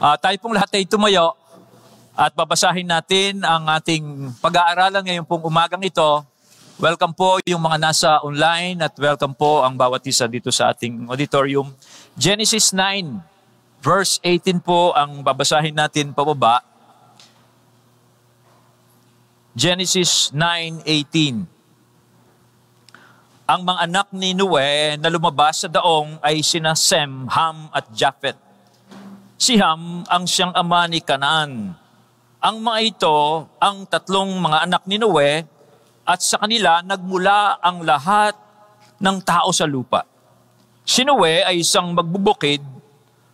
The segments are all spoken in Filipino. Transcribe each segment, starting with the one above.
Uh, tayo pong lahat ay tumayo at babasahin natin ang ating pag-aaralan ngayon pong umagang ito. Welcome po yung mga nasa online at welcome po ang bawat isa dito sa ating auditorium. Genesis 9, verse 18 po ang babasahin natin pababa. Genesis 9:18. Ang mga anak ni Noe na lumabas sa daong ay sina Sem, Ham at Japheth. Si Ham ang siyang ama ni Canaan. Ang mga ito ang tatlong mga anak ni Noe at sa kanila nagmula ang lahat ng tao sa lupa. Si Noe ay isang magbubukid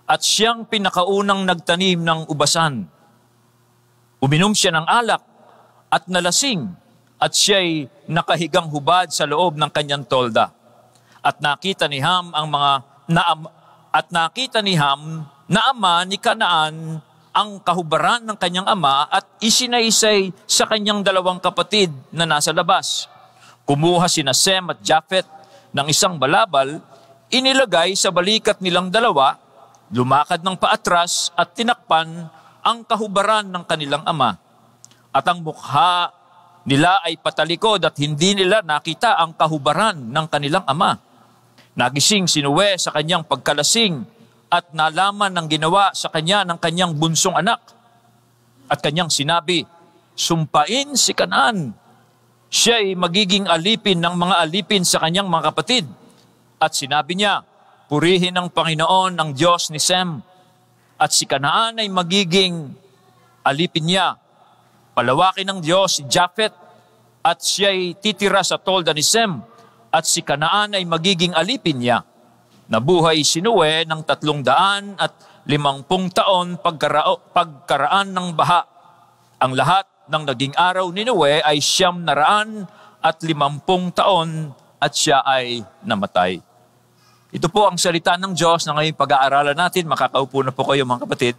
at siyang pinakaunang nagtanim ng ubasan. Uminom siya ng alak at nalasing at siya'y nakahigang hubad sa loob ng kanyang tolda. At nakita ni Ham ang mga naam, at nakita ni Ham na ama ni Kanaan ang kahubaran ng kanyang ama at isinaysay sa kanyang dalawang kapatid na nasa labas. Kumuha sina Sem at Japheth ng isang balabal, inilagay sa balikat nilang dalawa, lumakad ng paatras at tinakpan ang kahubaran ng kanilang ama. At ang mukha nila ay patalikod at hindi nila nakita ang kahubaran ng kanilang ama. Nagising si Noe sa kanyang pagkalasing at nalaman ng ginawa sa kanya ng kanyang bunsong anak. At kanyang sinabi, Sumpain si Kanaan. Siya ay magiging alipin ng mga alipin sa kanyang mga kapatid. At sinabi niya, Purihin ng Panginoon ang Diyos ni Sem. At si Kanaan ay magiging alipin niya. Palawakin ng Diyos si Japheth at siya ay titira sa tolda ni Sem at si Kanaan ay magiging alipin niya. Nabuhay si Noe ng tatlong daan at limangpung taon pagkarao, pagkaraan ng baha. Ang lahat ng naging araw ni Noe ay siyam na raan at limampung taon at siya ay namatay. Ito po ang salita ng Diyos na ngayon pag-aaralan natin. Makakaupo na po kayo mga kapatid.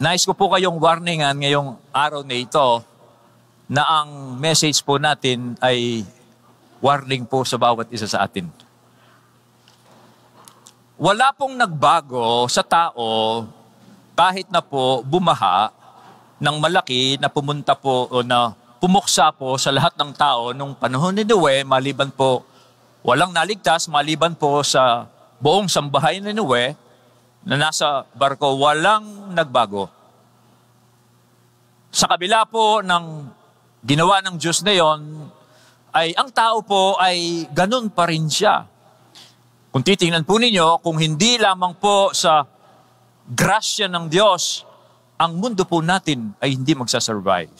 Nais ko po kayong warningan ngayong araw na ito na ang message po natin ay warning po sa bawat isa sa atin. Wala pong nagbago sa tao kahit na po bumaha ng malaki na pumunta po o na pumuksa po sa lahat ng tao nung panahon ni Noe maliban po walang naligtas maliban po sa buong sambahay ni Noe na nasa barko, walang nagbago. Sa kabila po ng ginawa ng Diyos na yon, ay ang tao po ay ganun pa rin siya. Kung titingnan po ninyo, kung hindi lamang po sa grasya ng Diyos, ang mundo po natin ay hindi magsasurvive.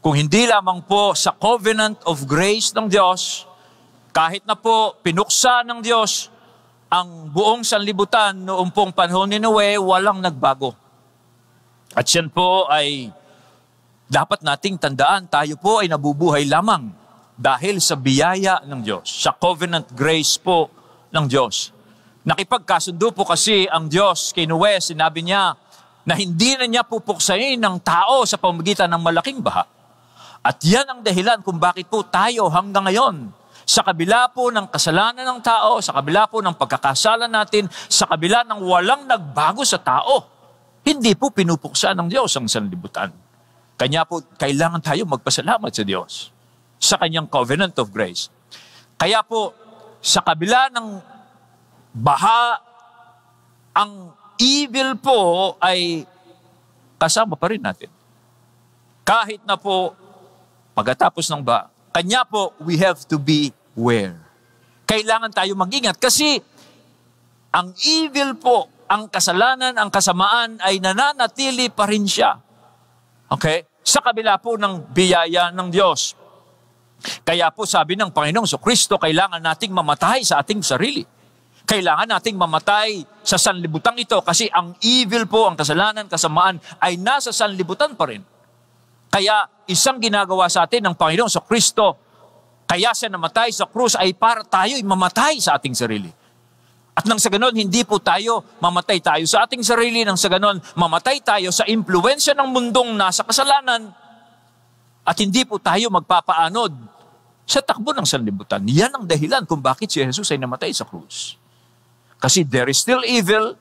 Kung hindi lamang po sa covenant of grace ng Diyos, kahit na po pinuksa ng Diyos ang buong sanlibutan noong pong panahon ni Noe, walang nagbago. At yan po ay dapat nating tandaan, tayo po ay nabubuhay lamang dahil sa biyaya ng Diyos, sa covenant grace po ng Diyos. Nakipagkasundo po kasi ang Diyos kay Noe, sinabi niya na hindi na niya pupuksain ng tao sa pamagitan ng malaking baha. At yan ang dahilan kung bakit po tayo hanggang ngayon sa kabila po ng kasalanan ng tao, sa kabila po ng pagkakasala natin, sa kabila ng walang nagbago sa tao, hindi po pinupuksa ng Diyos ang sanlibutan. Kanya po, kailangan tayo magpasalamat sa Diyos sa kanyang covenant of grace. Kaya po, sa kabila ng baha, ang evil po ay kasama pa rin natin. Kahit na po, pagkatapos ng ba, kanya po, we have to be where. Kailangan tayo mag-ingat kasi ang evil po, ang kasalanan, ang kasamaan ay nananatili pa rin siya. Okay? Sa kabila po ng biyaya ng Diyos. Kaya po sabi ng Panginoong so Kristo, kailangan nating mamatay sa ating sarili. Kailangan nating mamatay sa sanlibutan ito kasi ang evil po, ang kasalanan, kasamaan ay nasa sanlibutan pa rin. Kaya isang ginagawa sa atin ng Panginoong so Kristo, kaya siya namatay sa krus ay para tayo mamatay sa ating sarili. At nang sa ganon, hindi po tayo mamatay tayo sa ating sarili. Nang sa ganon, mamatay tayo sa impluensya ng mundong nasa kasalanan. At hindi po tayo magpapaanod sa takbo ng sanlibutan. Yan ang dahilan kung bakit si Jesus ay namatay sa krus. Kasi there is still evil,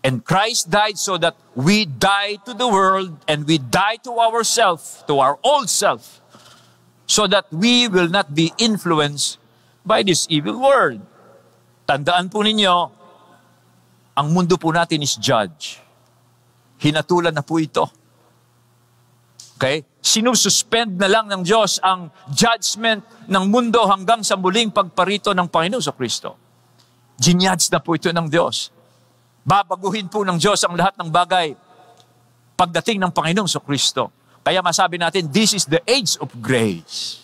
and Christ died so that we die to the world and we die to ourself, to our old self, so that we will not be influenced by this evil world. Tandaan po ninyo, ang mundo po natin is judge. Hinatulan na po ito. Okay? Sinususpend na lang ng Diyos ang judgment ng mundo hanggang sa muling pagparito ng Panginoon sa Kristo. Ginyadge na po ito ng Diyos. Babaguhin po ng Diyos ang lahat ng bagay pagdating ng Panginoon sa Kristo. Kaya masabi natin, this is the age of grace.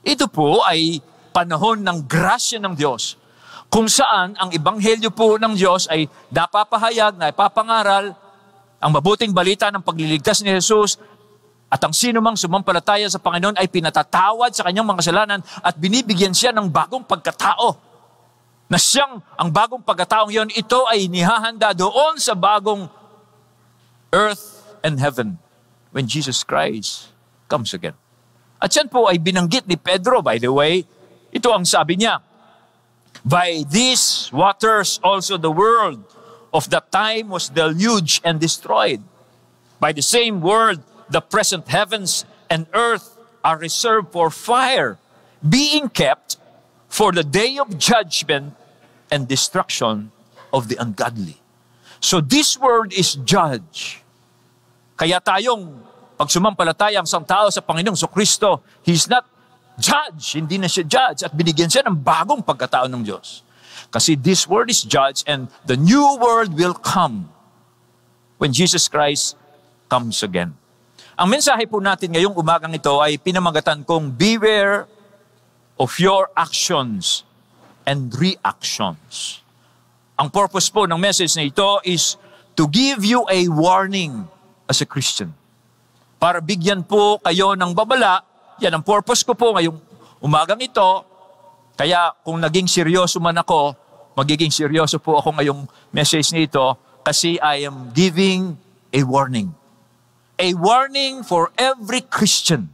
Ito po ay panahon ng grasya ng Diyos kung saan ang ibanghelyo po ng Diyos ay napapahayag, na ipapangaral ang mabuting balita ng pagliligtas ni Jesus at ang sino mang sumampalataya sa Panginoon ay pinatatawad sa kanyang mga kasalanan at binibigyan siya ng bagong pagkatao. Na siyang, ang bagong pagkataong yon, ito ay nihahanda doon sa bagong earth and heaven when Jesus Christ comes again. At yan po ay binanggit ni Pedro, by the way. Ito ang sabi niya, By these waters also the world of that time was deluged and destroyed. By the same word, the present heavens and earth are reserved for fire, being kept for the day of judgment and destruction of the ungodly. So this word is judge. Kaya tayong pag sumampalataya ang isang tao sa Panginoong so Kristo, He's not judge. Hindi na siya judge at binigyan siya ng bagong pagkatao ng Diyos. Kasi this world is judge and the new world will come when Jesus Christ comes again. Ang mensahe po natin ngayong umagang ito ay pinamagatan kong beware of your actions and reactions. Ang purpose po ng message na ito is to give you a warning as a Christian. Para bigyan po kayo ng babala, yan ang purpose ko po ngayong umagang ito. Kaya kung naging seryoso man ako, magiging seryoso po ako ngayong message nito kasi I am giving a warning a warning for every Christian.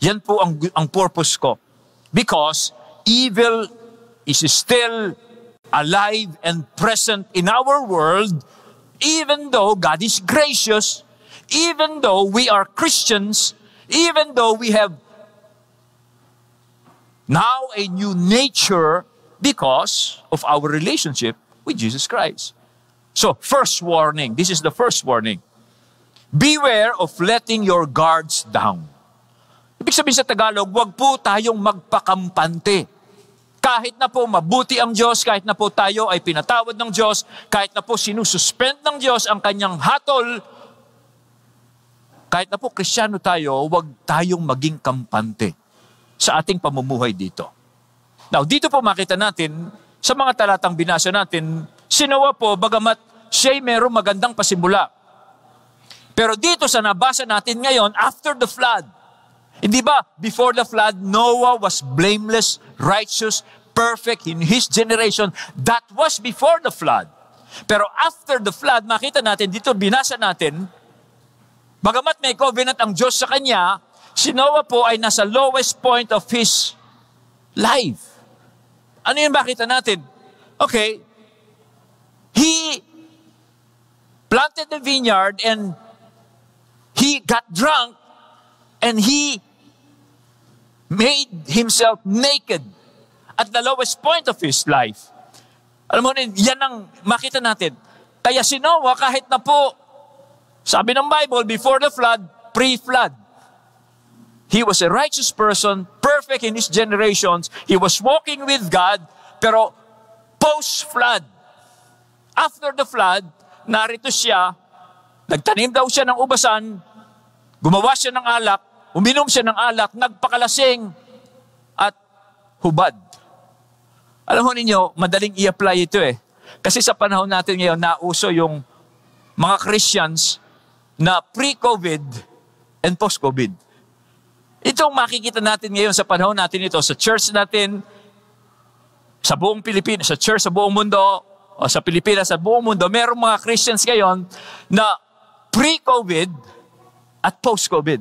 Yan po ang, ang purpose ko. Because evil is still alive and present in our world, even though God is gracious, even though we are Christians, even though we have now a new nature because of our relationship with Jesus Christ. So, first warning. This is the first warning. Beware of letting your guards down. Ibig sabihin sa Tagalog, huwag po tayong magpakampante. Kahit na po mabuti ang Diyos, kahit na po tayo ay pinatawad ng Diyos, kahit na po sinususpend ng Diyos ang kanyang hatol, kahit na po krisyano tayo, huwag tayong maging kampante sa ating pamumuhay dito. Now, dito po makita natin, sa mga talatang binasa natin, si Noah po, bagamat siya'y merong magandang pasimula, pero dito sa nabasa natin ngayon, after the flood, hindi ba, before the flood, Noah was blameless, righteous, perfect in his generation. That was before the flood. Pero after the flood, makita natin, dito binasa natin, bagamat may covenant ang Diyos sa kanya, si Noah po ay nasa lowest point of his life. Ano yung makita natin? Okay, he planted the vineyard and he got drunk and he made himself naked at the lowest point of his life. Alam mo, yan ang makita natin. Kaya si Noah, kahit na po, sabi ng Bible, before the flood, pre-flood, he was a righteous person, perfect in his generations. He was walking with God, pero post-flood, after the flood, narito siya Nagtanim daw siya ng ubasan, gumawa siya ng alak, uminom siya ng alak, nagpakalasing, at hubad. Alam mo ninyo, madaling i-apply ito eh. Kasi sa panahon natin ngayon, nauso yung mga Christians na pre-COVID and post-COVID. Itong makikita natin ngayon sa panahon natin ito, sa church natin, sa buong Pilipinas, sa church sa buong mundo, o sa Pilipinas, sa buong mundo, merong mga Christians ngayon na pre-COVID at post-COVID.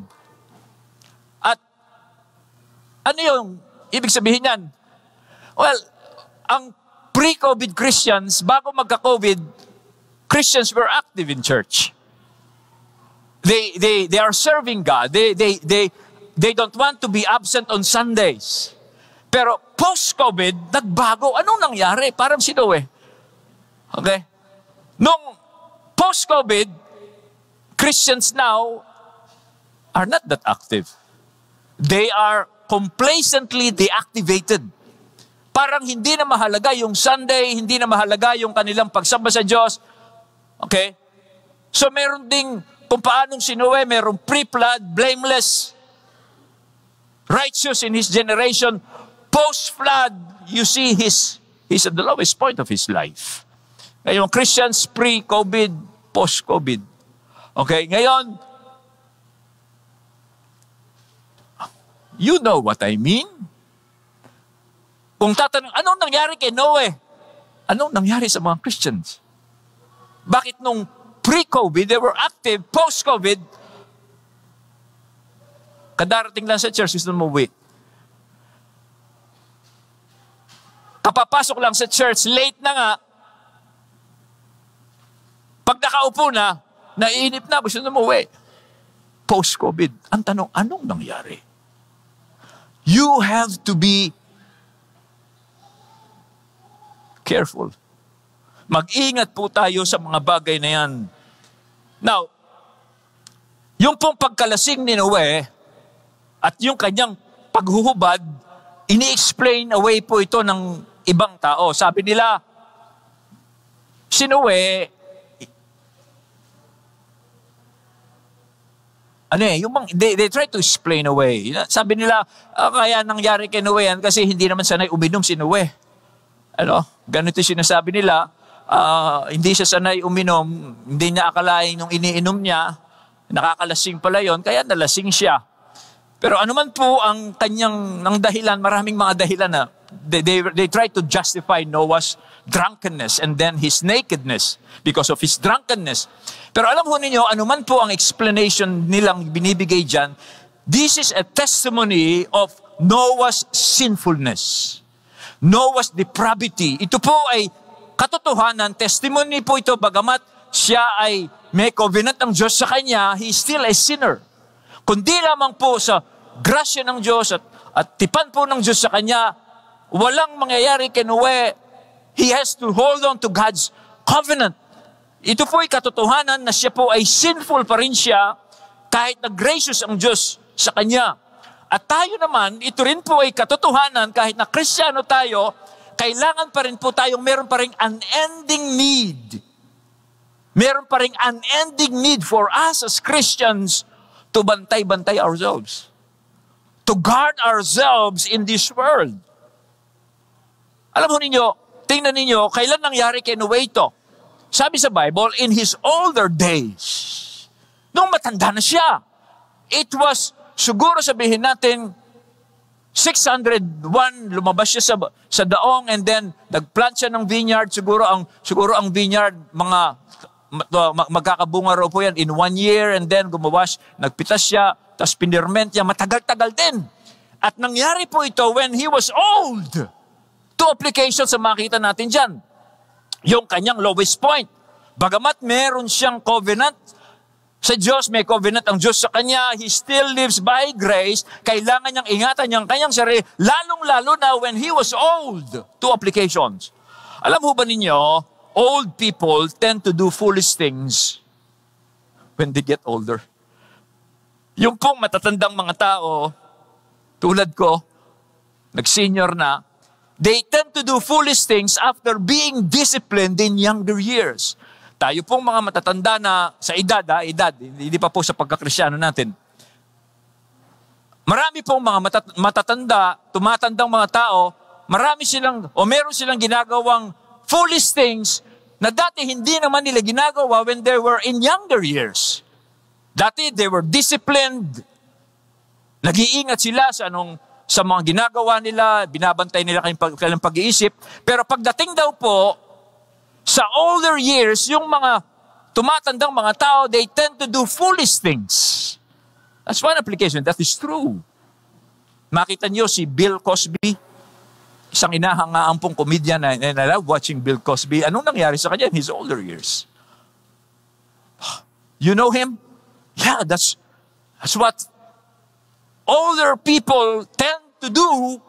At ano yung ibig sabihin yan? Well, ang pre-COVID Christians, bago magka-COVID, Christians were active in church. They, they, they are serving God. They, they, they, they don't want to be absent on Sundays. Pero post-COVID, nagbago. Anong nangyari? Parang sino eh. Okay? Nung post-COVID, Christians now are not that active. They are complacently deactivated. Parang hindi na mahalaga yung Sunday, hindi na mahalaga yung kanilang pagsamba sa Diyos. Okay? So meron ding kung paanong si Noe, merong pre-flood, blameless, righteous in his generation. Post-flood, you see his, he's at the lowest point of his life. Ngayon, Christians pre-COVID, post-COVID. Okay, ngayon, you know what I mean? Kung tatanong, anong nangyari kay Noe? Anong nangyari sa mga Christians? Bakit nung pre-COVID, they were active, post-COVID, kadarating lang sa church, gusto mo umuwi. Kapapasok lang sa church, late na nga, pag nakaupo na, naiinip na, gusto na umuwi. Post-COVID. Ang tanong, anong nangyari? You have to be careful. Mag-ingat po tayo sa mga bagay na yan. Now, yung pong pagkalasing ni Noe at yung kanyang paghuhubad, ini-explain away po ito ng ibang tao. Sabi nila, si Noe, ano eh, yung they, they try to explain away. Sabi nila, ah, kaya nangyari kay Noe yan kasi hindi naman sanay uminom si Noe. Ano? Ganito sinasabi nila, uh, hindi siya sanay uminom, hindi niya akalain nung iniinom niya, nakakalasing pala yon, kaya nalasing siya. Pero ano man po ang kanyang ng dahilan, maraming mga dahilan na they, they, they try to justify Noah's drunkenness and then his nakedness because of his drunkenness. Pero alam ho ninyo, anuman po ang explanation nilang binibigay dyan, this is a testimony of Noah's sinfulness. Noah's depravity. Ito po ay katotohanan, testimony po ito, bagamat siya ay may covenant ng Diyos sa kanya, he still a sinner. Kundi lamang po sa grasya ng Diyos at, at tipan po ng Diyos sa kanya, walang mangyayari kay Noe. He has to hold on to God's covenant. Ito po ay katotohanan na siya po ay sinful pa rin siya kahit na gracious ang Diyos sa Kanya. At tayo naman, ito rin po ay katotohanan kahit na Kristiyano tayo, kailangan pa rin po tayong meron pa rin unending need. Meron pa rin unending need for us as Christians to bantay-bantay ourselves. To guard ourselves in this world. Alam mo ninyo, tingnan ninyo, kailan nangyari kay Noe ito? Sabi sa Bible, in his older days, nung matanda na siya, it was, siguro sabihin natin, 601 lumabas siya sa sa daong and then nagplant siya ng vineyard. Siguro ang siguro ang vineyard mga magkakabunga raw po yan in one year and then gumawas nagpitas siya tapos pinirment niya. Matagal-tagal din. At nangyari po ito when he was old. Two applications sa makita natin diyan yung kanyang lowest point. Bagamat meron siyang covenant sa Diyos, may covenant ang Diyos sa kanya, he still lives by grace, kailangan niyang ingatan niyang kanyang sarili, lalong-lalo na when he was old. Two applications. Alam mo ba ninyo, old people tend to do foolish things when they get older. Yung pong matatandang mga tao, tulad ko, nag-senior na, They tend to do foolish things after being disciplined in younger years. Tayo pong mga matatanda na sa edad, ha, edad, hindi pa po sa pagkakrisyano natin. Marami pong mga matat- matatanda, tumatandang mga tao, marami silang, o meron silang ginagawang foolish things na dati hindi naman nila ginagawa when they were in younger years. Dati they were disciplined. Nag-iingat sila sa anong sa mga ginagawa nila, binabantay nila kanilang, kanilang pag-iisip. Pero pagdating daw po, sa older years, yung mga tumatandang mga tao, they tend to do foolish things. That's one application. That is true. Makita niyo si Bill Cosby, isang inahangaan pong comedian na, and I love watching Bill Cosby. Anong nangyari sa kanya in his older years? You know him? Yeah, that's, that's what older people tend to do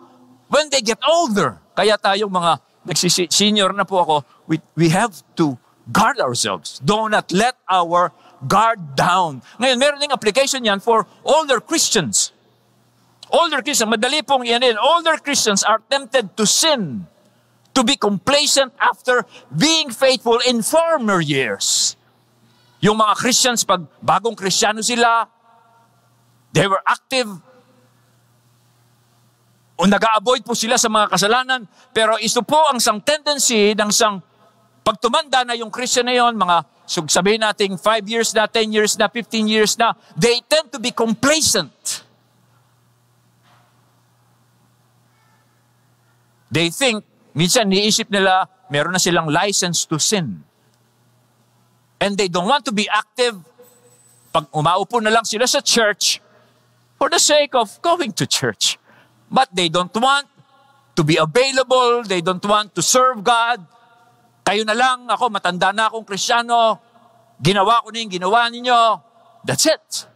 when they get older. Kaya tayong mga nagsisi-senior na po ako, we, we have to guard ourselves. Do not let our guard down. Ngayon, meron ding application yan for older Christians. Older Christians, madali pong yan din. Older Christians are tempted to sin, to be complacent after being faithful in former years. Yung mga Christians, pag bagong Kristiyano sila, they were active, o nag-avoid po sila sa mga kasalanan, pero ito po ang sang tendency ng sang pag tumanda na yung Christian na yon, mga So sabihin natin 5 years na, 10 years na, 15 years na, they tend to be complacent. They think, minsan niisip nila, meron na silang license to sin. And they don't want to be active. Pag umaupo na lang sila sa church, for the sake of going to church. But they don't want to be available, they don't want to serve God, kayo na lang, ako matanda na akong kristyano, ginawa ko na ginawa ninyo. That's it.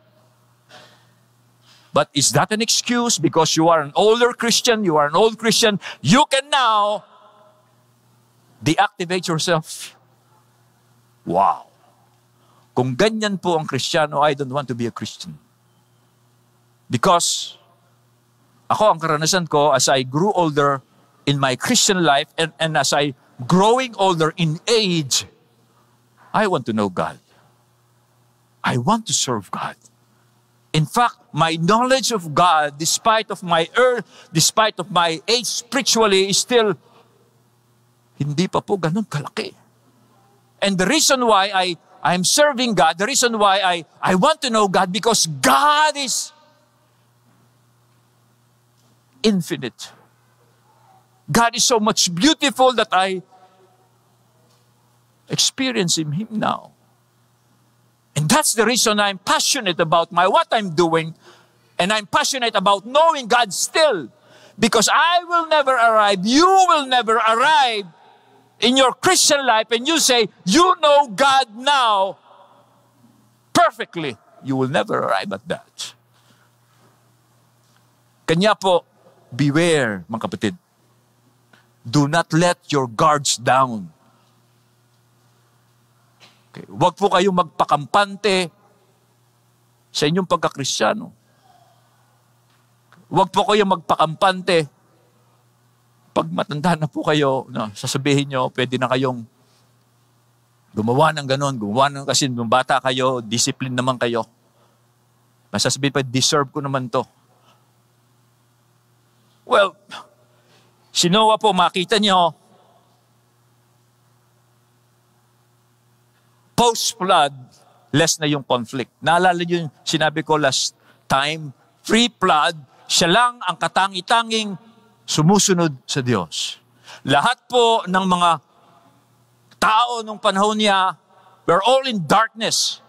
But is that an excuse because you are an older Christian, you are an old Christian, you can now deactivate yourself? Wow. Kung ganyan po ang Kristiyano, I don't want to be a Christian. Because ako, ang karanasan ko as I grew older in my Christian life and, and as I growing older in age, I want to know God. I want to serve God. In fact, my knowledge of God, despite of my earth, despite of my age spiritually, is still hindi pa po ganun kalaki. And the reason why I I'm serving God, the reason why I I want to know God because God is infinite. God is so much beautiful that I experience Him, Him now. And that's the reason I'm passionate about my what I'm doing, and I'm passionate about knowing God still. Because I will never arrive, you will never arrive in your Christian life, and you say, You know God now perfectly. You will never arrive at that. Kanya po, beware, mga kapatid. Do not let your guards down. Okay. Huwag po kayong magpakampante sa inyong pagkakristyano. Huwag po kayong magpakampante pag matanda na po kayo, no, sasabihin nyo, pwede na kayong gumawa ng ganon, gumawa ng kasi nung bata kayo, discipline naman kayo. Masasabihin pa, deserve ko naman to. Well, Si Noah po, makita niyo, post-flood, less na yung conflict. Naalala niyo yung sinabi ko last time, pre-flood, siya lang ang katangi-tanging sumusunod sa Diyos. Lahat po ng mga tao nung panahon niya, we're all in darkness.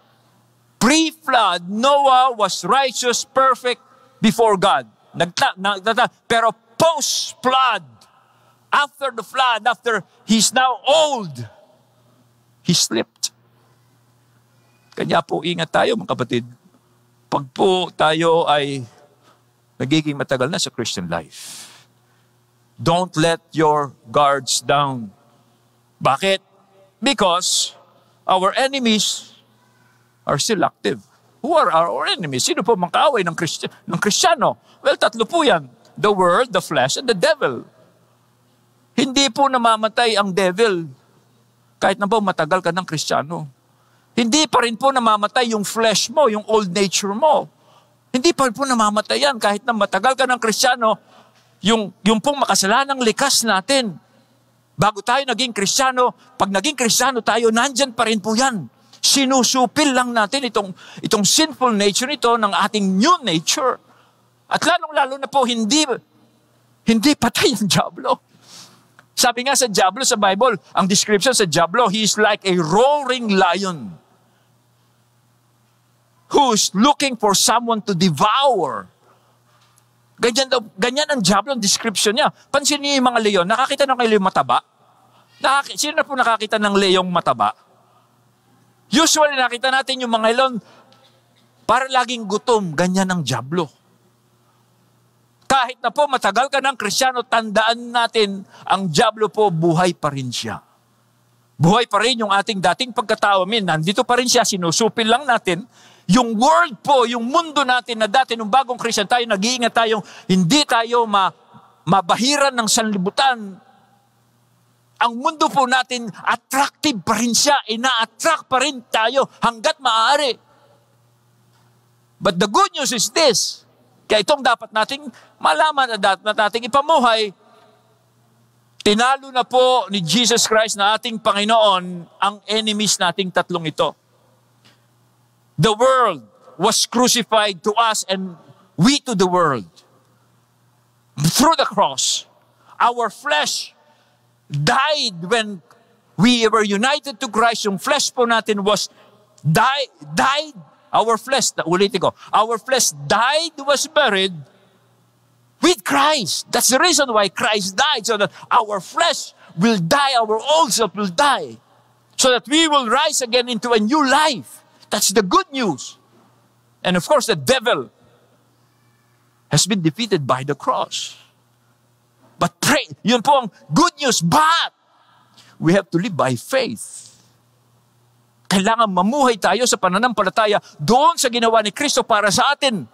Pre-flood, Noah was righteous, perfect before God. Nagta, nagta, pero post-flood, after the flood, after he's now old, he slipped. Kanya po, ingat tayo mga kapatid. Pag po tayo ay nagiging matagal na sa Christian life, don't let your guards down. Bakit? Because our enemies are still active. Who are our enemies? Sino po mga kaaway ng, Christi- ng Kristiyano? Well, tatlo po yan. The world, the flesh, and the devil. Hindi po namamatay ang devil kahit na po matagal ka ng kristyano. Hindi pa rin po namamatay yung flesh mo, yung old nature mo. Hindi pa rin po namamatay yan kahit na matagal ka ng kristyano, yung, yung pong makasalanang likas natin. Bago tayo naging kristyano, pag naging kristyano tayo, nandyan pa rin po yan. Sinusupil lang natin itong, itong sinful nature nito ng ating new nature. At lalong-lalo na po, hindi Hindi patay ang Diablo. Sabi nga sa Diablo sa Bible, ang description sa Diablo, he is like a roaring lion who's looking for someone to devour. Ganyan, ganyan ang Diablo ang description niya. Pansin niyo yung mga leon. Nakakita na kayo yung mataba? Nakaki- Sino na po nakakita ng leong mataba? Usually nakita natin yung mga leon para laging gutom. Ganyan ang Diablo. Kahit na po matagal ka ng krisyano, tandaan natin, ang Diablo po, buhay pa rin siya. Buhay pa rin yung ating dating pagkatao. Min, nandito pa rin siya, sinusupil lang natin. Yung world po, yung mundo natin na dati nung bagong Christian tayo, nag-iingat tayong hindi tayo ma, mabahiran ng sanlibutan. Ang mundo po natin, attractive pa rin siya. Ina-attract pa rin tayo hanggat maaari. But the good news is this, kaya itong dapat nating malaman at dapat nating ipamuhay, tinalo na po ni Jesus Christ na ating Panginoon ang enemies nating tatlong ito. The world was crucified to us and we to the world. Through the cross, our flesh died when we were united to Christ. Yung flesh po natin was died, died Our flesh, ulitin ko, our flesh died, was buried with Christ. That's the reason why Christ died, so that our flesh will die, our old self will die, so that we will rise again into a new life. That's the good news. And of course, the devil has been defeated by the cross. But pray, yun po ang good news, but we have to live by faith. Kailangan mamuhay tayo sa pananampalataya doon sa ginawa ni Kristo para sa atin.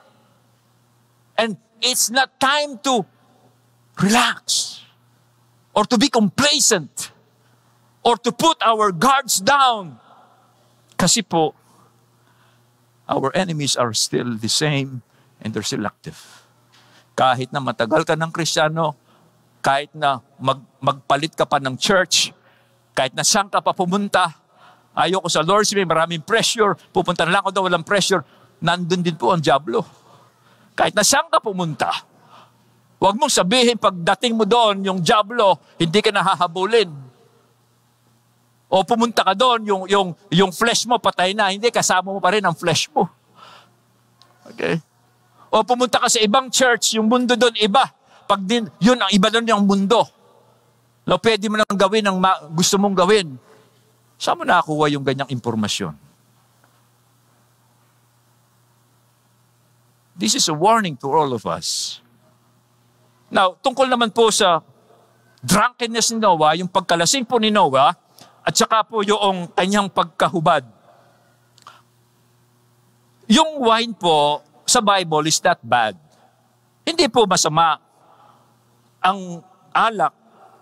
And it's not time to relax or to be complacent or to put our guards down. Kasi po, our enemies are still the same and they're still active. Kahit na matagal ka ng Kristiyano, kahit na mag, magpalit ka pa ng church, kahit na saan ka pa pumunta, Ayoko sa Lord's Way, maraming pressure. Pupunta na lang ako daw, walang pressure. Nandun din po ang Diablo. Kahit na saan ka pumunta, huwag mong sabihin pagdating mo doon, yung Diablo, hindi ka nahahabulin. O pumunta ka doon, yung, yung, yung flesh mo patay na, hindi, kasama mo pa rin ang flesh mo. Okay? O pumunta ka sa ibang church, yung mundo doon iba. Pag din, yun, ang iba doon yung mundo. No, pwede mo nang gawin ang gusto mong gawin. Saan mo nakakuha yung ganyang impormasyon? This is a warning to all of us. Now, tungkol naman po sa drunkenness ni Noah, yung pagkalasing po ni Noah, at saka po yung kanyang pagkahubad. Yung wine po sa Bible is not bad. Hindi po masama. Ang alak,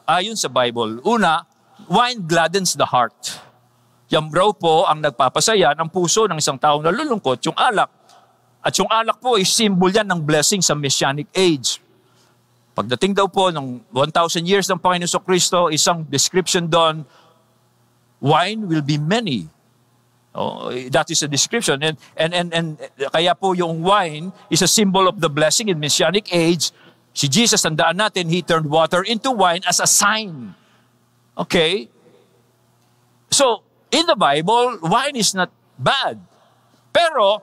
ayon sa Bible, una, wine gladdens the heart. Yan raw po ang nagpapasaya ng puso ng isang taong nalulungkot, yung alak. At yung alak po ay symbol yan ng blessing sa Messianic age. Pagdating daw po ng 1,000 years ng Panginoon sa Kristo, isang description doon, wine will be many. Oh, that is a description. And, and, and, and kaya po yung wine is a symbol of the blessing in Messianic age. Si Jesus, tandaan natin, He turned water into wine as a sign. Okay? So, In the Bible, wine is not bad. Pero,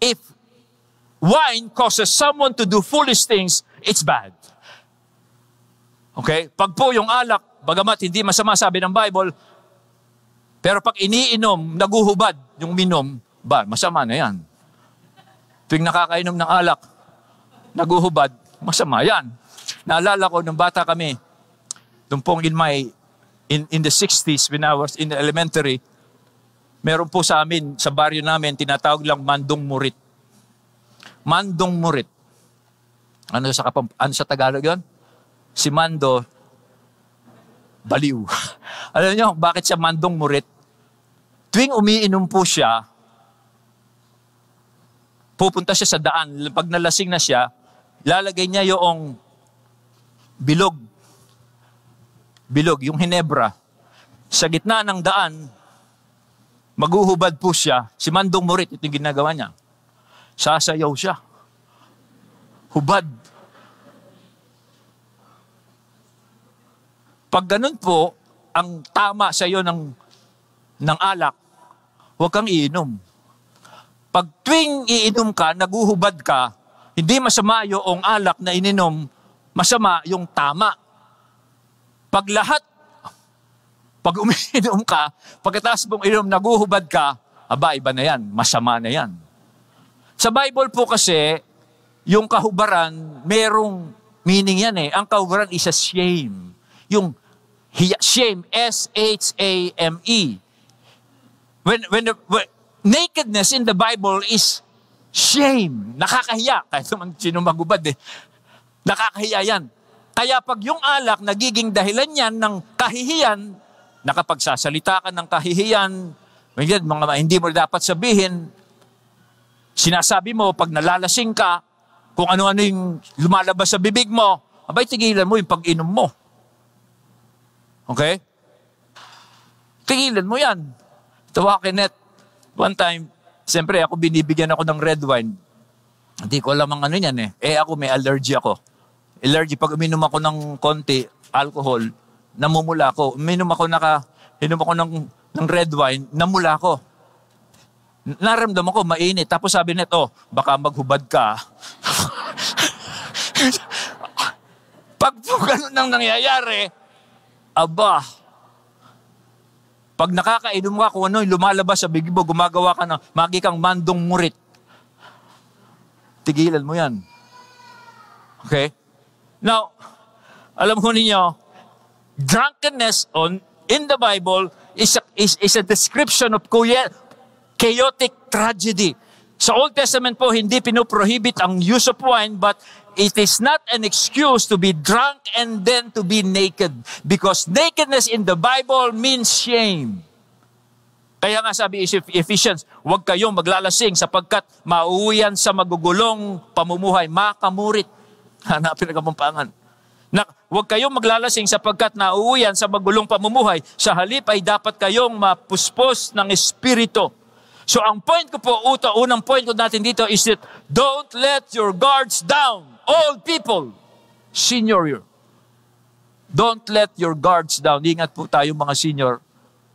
if wine causes someone to do foolish things, it's bad. Okay? Pag po yung alak, bagamat hindi masama sabi ng Bible, pero pag iniinom, naguhubad yung minom, ba, masama na yan. Tuwing nakakainom ng alak, naguhubad, masama yan. Naalala ko, nung bata kami, doon pong in my in, in the 60s when I was in the elementary, meron po sa amin, sa baryo namin, tinatawag lang Mandong Murit. Mandong Murit. Ano sa, kapam, ano sa Tagalog yun? Si Mando, baliw. Alam niyo, bakit siya Mandong Murit? Tuwing umiinom po siya, pupunta siya sa daan. Pag nalasing na siya, Lalagay niya yung bilog. Bilog, yung hinebra. Sa gitna ng daan, maguhubad po siya. Si Mandong Morit, ito yung ginagawa niya. Sasayaw siya. Hubad. Pag ganun po, ang tama sa iyo ng, ng alak, huwag kang iinom. Pag tuwing iinom ka, naguhubad ka, hindi masama yung alak na ininom, masama yung tama. Pag lahat, pag umiinom ka, pagkatapos mong inom, naguhubad ka, aba, iba na yan, masama na yan. Sa Bible po kasi, yung kahubaran, merong meaning yan eh. Ang kahubaran is a shame. Yung shame, S-H-A-M-E. When, when, the, when, nakedness in the Bible is shame. Nakakahiya. Kahit naman sino magubad eh. Nakakahiya yan. Kaya pag yung alak nagiging dahilan yan ng kahihiyan, nakapagsasalita ka ng kahihiyan, mga hindi mo dapat sabihin, sinasabi mo pag nalalasing ka, kung ano-ano yung lumalabas sa bibig mo, abay tigilan mo yung pag-inom mo. Okay? Tigilan mo yan. Tawa kinet. One time, siyempre ako binibigyan ako ng red wine. Hindi ko alam ang ano yan eh. Eh ako may allergy ako. Allergy, pag uminom ako ng konti, alcohol, namumula ako. Uminom ako naka, inom ako ng, ng red wine, namula ako naramdaman ko mainit. Tapos sabi nito, oh, baka maghubad ka. Pag po ganun nang nangyayari, aba, pag nakakainom ka kung ano lumalabas sa bibig mo, gumagawa ka ng magi kang mandong murit. Tigilan mo yan. Okay? Now, alam ko ninyo, drunkenness on in the Bible is a, is, is a description of chaotic tragedy. Sa Old Testament po, hindi pinoprohibit ang use of wine, but it is not an excuse to be drunk and then to be naked. Because nakedness in the Bible means shame. Kaya nga sabi Ephesians, huwag kayong maglalasing sapagkat mauwian sa magugulong pamumuhay, makamurit. Hanapin ang kapampangan. Na, huwag kayong maglalasing sapagkat nauuyan sa magulong pamumuhay. Sa halip ay dapat kayong mapuspos ng Espiritu So ang point ko po, uto, unang point ko natin dito is that don't let your guards down. Old people, senior year. Don't let your guards down. Ingat po tayo mga senior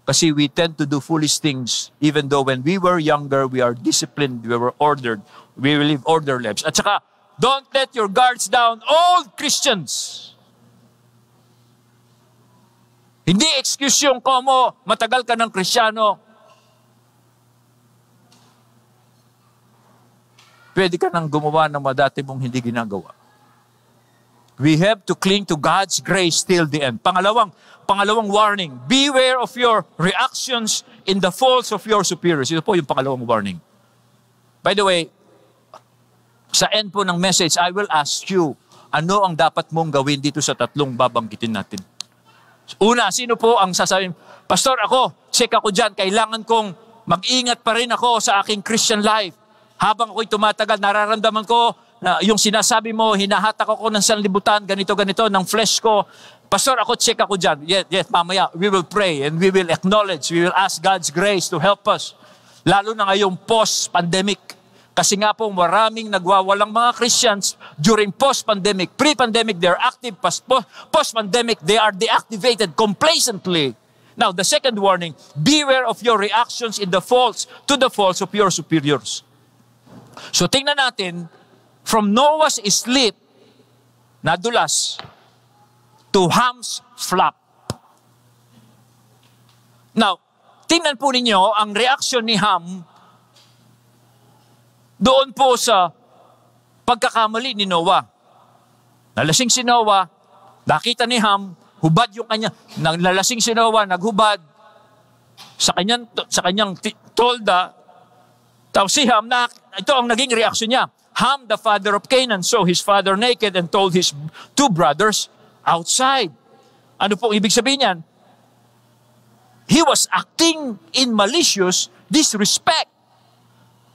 kasi we tend to do foolish things even though when we were younger, we are disciplined, we were ordered, we live order lives. At saka, don't let your guards down. Old Christians. Hindi excuse yung komo, matagal ka ng krisyano, pwede ka nang gumawa ng madati mong hindi ginagawa. We have to cling to God's grace till the end. Pangalawang, pangalawang warning, beware of your reactions in the faults of your superiors. Ito po yung pangalawang warning. By the way, sa end po ng message, I will ask you, ano ang dapat mong gawin dito sa tatlong babanggitin natin? Una, sino po ang sasabihin, Pastor, ako, check ako dyan, kailangan kong mag-ingat pa rin ako sa aking Christian life habang ako'y tumatagal, nararamdaman ko na yung sinasabi mo, hinahatak ako ng sanlibutan, ganito, ganito, ng flesh ko. Pastor, ako check ako dyan. Yes, yes, mamaya, we will pray and we will acknowledge, we will ask God's grace to help us. Lalo na ngayong post-pandemic. Kasi nga po maraming nagwawalang mga Christians during post-pandemic. Pre-pandemic, they're active. Post-pandemic, they are deactivated complacently. Now, the second warning, beware of your reactions in the faults to the faults of your superiors. So tingnan natin, from Noah's sleep, nadulas, to Ham's flap. Now, tingnan po ninyo ang reaction ni Ham doon po sa pagkakamali ni Noah. Nalasing si Noah, nakita ni Ham, hubad yung kanya, nalasing si Noah, naghubad, sa kanyang, sa kanyang tolda, tapos si Ham, na, ito ang naging reaksyon niya. Ham, the father of Canaan, saw his father naked and told his two brothers outside. Ano pong ibig sabihin niyan? He was acting in malicious disrespect.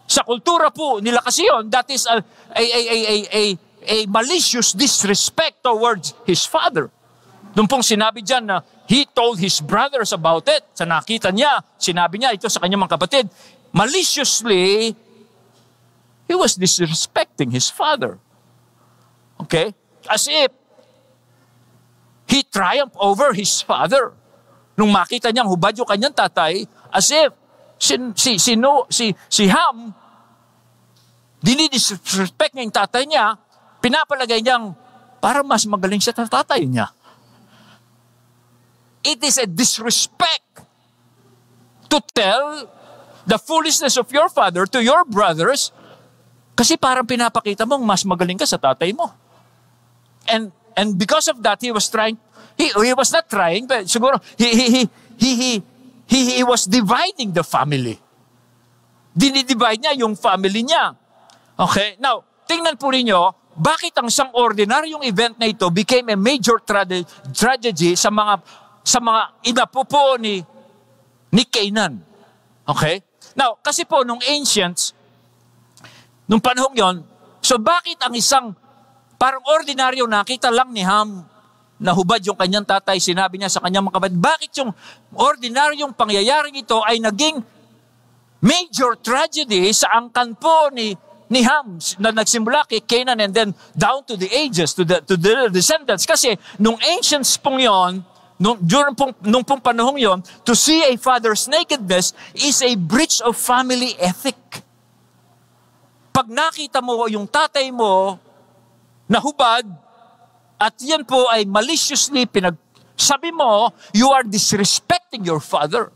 Sa kultura po nila kasi yun, that is a, a, a, a, a, a, a malicious disrespect towards his father. Doon pong sinabi dyan na he told his brothers about it. Sa nakita niya, sinabi niya ito sa kanyang mga kapatid, maliciously, he was disrespecting his father. Okay? As if, he triumphed over his father. Nung makita niyang hubad yung kanyang tatay, as if si, si, si, no, si, si Ham, dinidisrespect niya yung tatay niya, pinapalagay niyang para mas magaling siya sa tatay niya. It is a disrespect to tell the foolishness of your father to your brothers kasi parang pinapakita mong mas magaling ka sa tatay mo. And and because of that, he was trying He, he was not trying, but siguro, he, he, he, he, he, he, he was dividing the family. Dinidivide niya yung family niya. Okay? Now, tingnan po ninyo, bakit ang isang ordinaryong event na ito became a major tra- tragedy sa mga sa mga inapo po ni ni Canaan. Okay? Now, kasi po nung ancients, nung panahon yon, so bakit ang isang parang ordinaryo nakita lang ni Ham nahubad yung kanyang tatay, sinabi niya sa kanyang mga kapatid, bakit yung ordinaryong pangyayaring ito ay naging major tragedy sa angkan po ni ni Ham na nagsimula kay Canaan and then down to the ages, to the, to the descendants. Kasi nung ancients pong yon, nung, during pong, nung pong panahong yon, to see a father's nakedness is a breach of family ethic. Pag nakita mo yung tatay mo na hubad, at yan po ay maliciously pinag... Mo, you are disrespecting your father.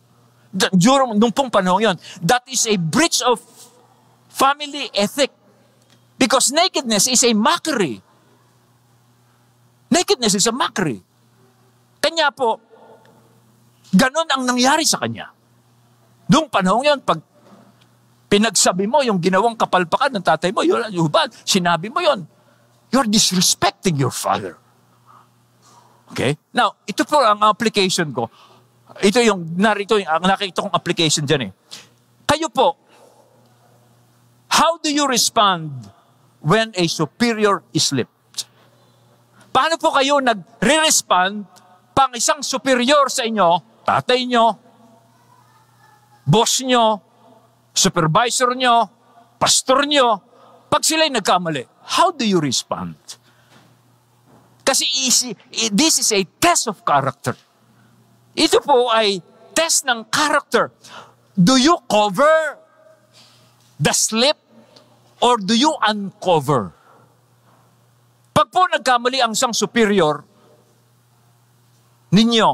During, nung pong panahon yon, that is a breach of family ethic. Because nakedness is a mockery. Nakedness is a mockery. Kanya po, ganon ang nangyari sa kanya. Noong panahon yon, pag pinagsabi mo yung ginawang kapalpakan ng tatay mo, yun, hubad, sinabi mo yon, You're disrespecting your father. Okay? Now, ito po ang application ko. Ito yung, narito yung, ang nakita kong application dyan eh. Kayo po, how do you respond when a superior is slipped? Paano po kayo pang isang superior sa inyo, tatay nyo, boss nyo, supervisor nyo, pastor nyo, pag sila'y nagkamali, how do you respond? Kasi easy, this is a test of character. Ito po ay test ng character. Do you cover the slip or do you uncover? Pag po nagkamali ang isang superior ninyo,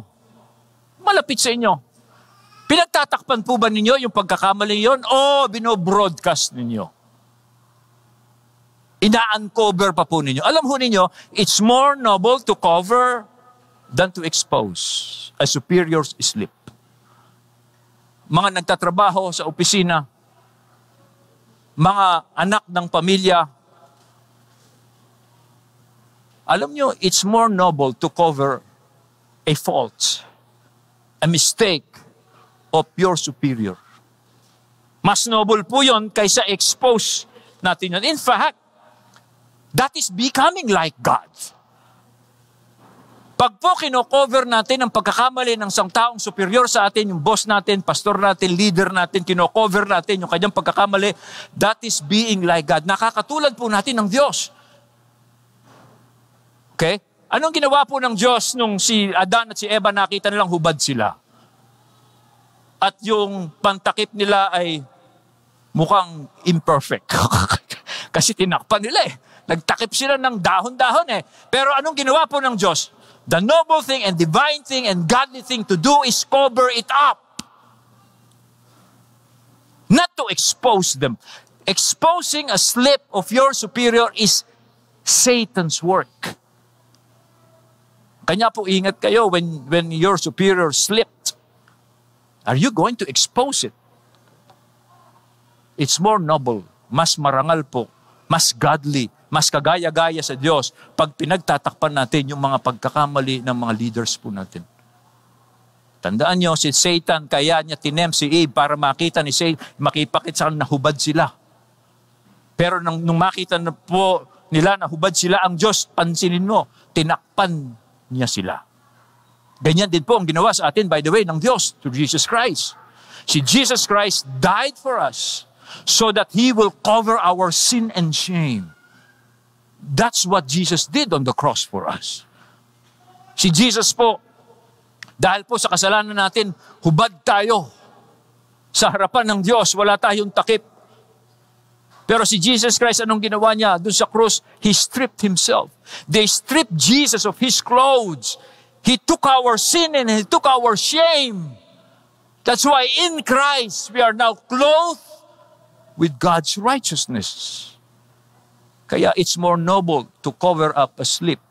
malapit sa inyo, pinagtatakpan po ba ninyo yung pagkakamali yon o bino-broadcast ninyo? ina-uncover pa po ninyo. Alam ho ninyo, it's more noble to cover than to expose a superior's slip. Mga nagtatrabaho sa opisina, mga anak ng pamilya, alam nyo, it's more noble to cover a fault, a mistake of your superior. Mas noble po yon kaysa expose natin yun. In fact, That is becoming like God. Pag po kino-cover natin ang pagkakamali ng isang taong superior sa atin, yung boss natin, pastor natin, leader natin, kino-cover natin yung kanyang pagkakamali, that is being like God. Nakakatulad po natin ng Diyos. Okay? Anong ginawa po ng Diyos nung si Adan at si Eva nakita nilang hubad sila? At yung pantakip nila ay mukhang imperfect. Kasi tinakpan nila eh. Nagtakip sila ng dahon-dahon eh. Pero anong ginawa po ng Diyos? The noble thing and divine thing and godly thing to do is cover it up. Not to expose them. Exposing a slip of your superior is Satan's work. Kanya po ingat kayo when, when your superior slipped. Are you going to expose it? It's more noble, mas marangal po, mas godly mas kagaya-gaya sa Diyos pag pinagtatakpan natin yung mga pagkakamali ng mga leaders po natin. Tandaan nyo, si Satan, kaya niya tinem si Eve para makita ni Satan, makipakit sa nahubad sila. Pero nung, nung makita na po nila nahubad sila ang Diyos, pansinin mo, tinakpan niya sila. Ganyan din po ang ginawa sa atin, by the way, ng Diyos, to Jesus Christ. Si Jesus Christ died for us so that He will cover our sin and shame. That's what Jesus did on the cross for us. Si Jesus po, dahil po sa kasalanan natin, hubad tayo. Sa harapan ng Diyos, wala tayong takip. Pero si Jesus Christ, anong ginawa niya? Doon sa cross, He stripped Himself. They stripped Jesus of His clothes. He took our sin and He took our shame. That's why in Christ, we are now clothed with God's righteousness. Kaya it's more noble to cover up a slip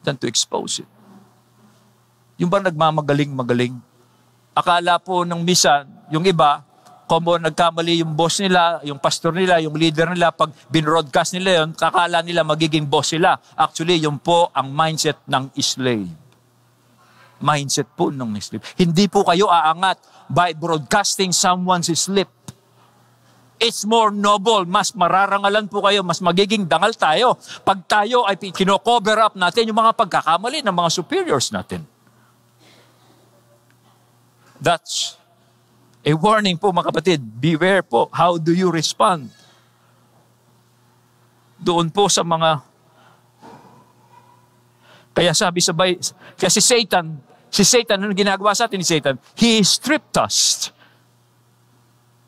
than to expose it. Yung ba nagmamagaling-magaling? Akala po ng misa, yung iba, como nagkamali yung boss nila, yung pastor nila, yung leader nila, pag binroadcast nila yun, kakala nila magiging boss sila. Actually, yun po ang mindset ng slave. Mindset po ng slave. Hindi po kayo aangat by broadcasting someone's slip it's more noble, mas mararangalan po kayo, mas magiging dangal tayo. Pag tayo ay kino-cover up natin yung mga pagkakamali ng mga superiors natin. That's a warning po mga kapatid. Beware po. How do you respond? Doon po sa mga kaya sabi sabay, kasi Satan, si Satan, ano ginagawa sa atin ni Satan? He stripped us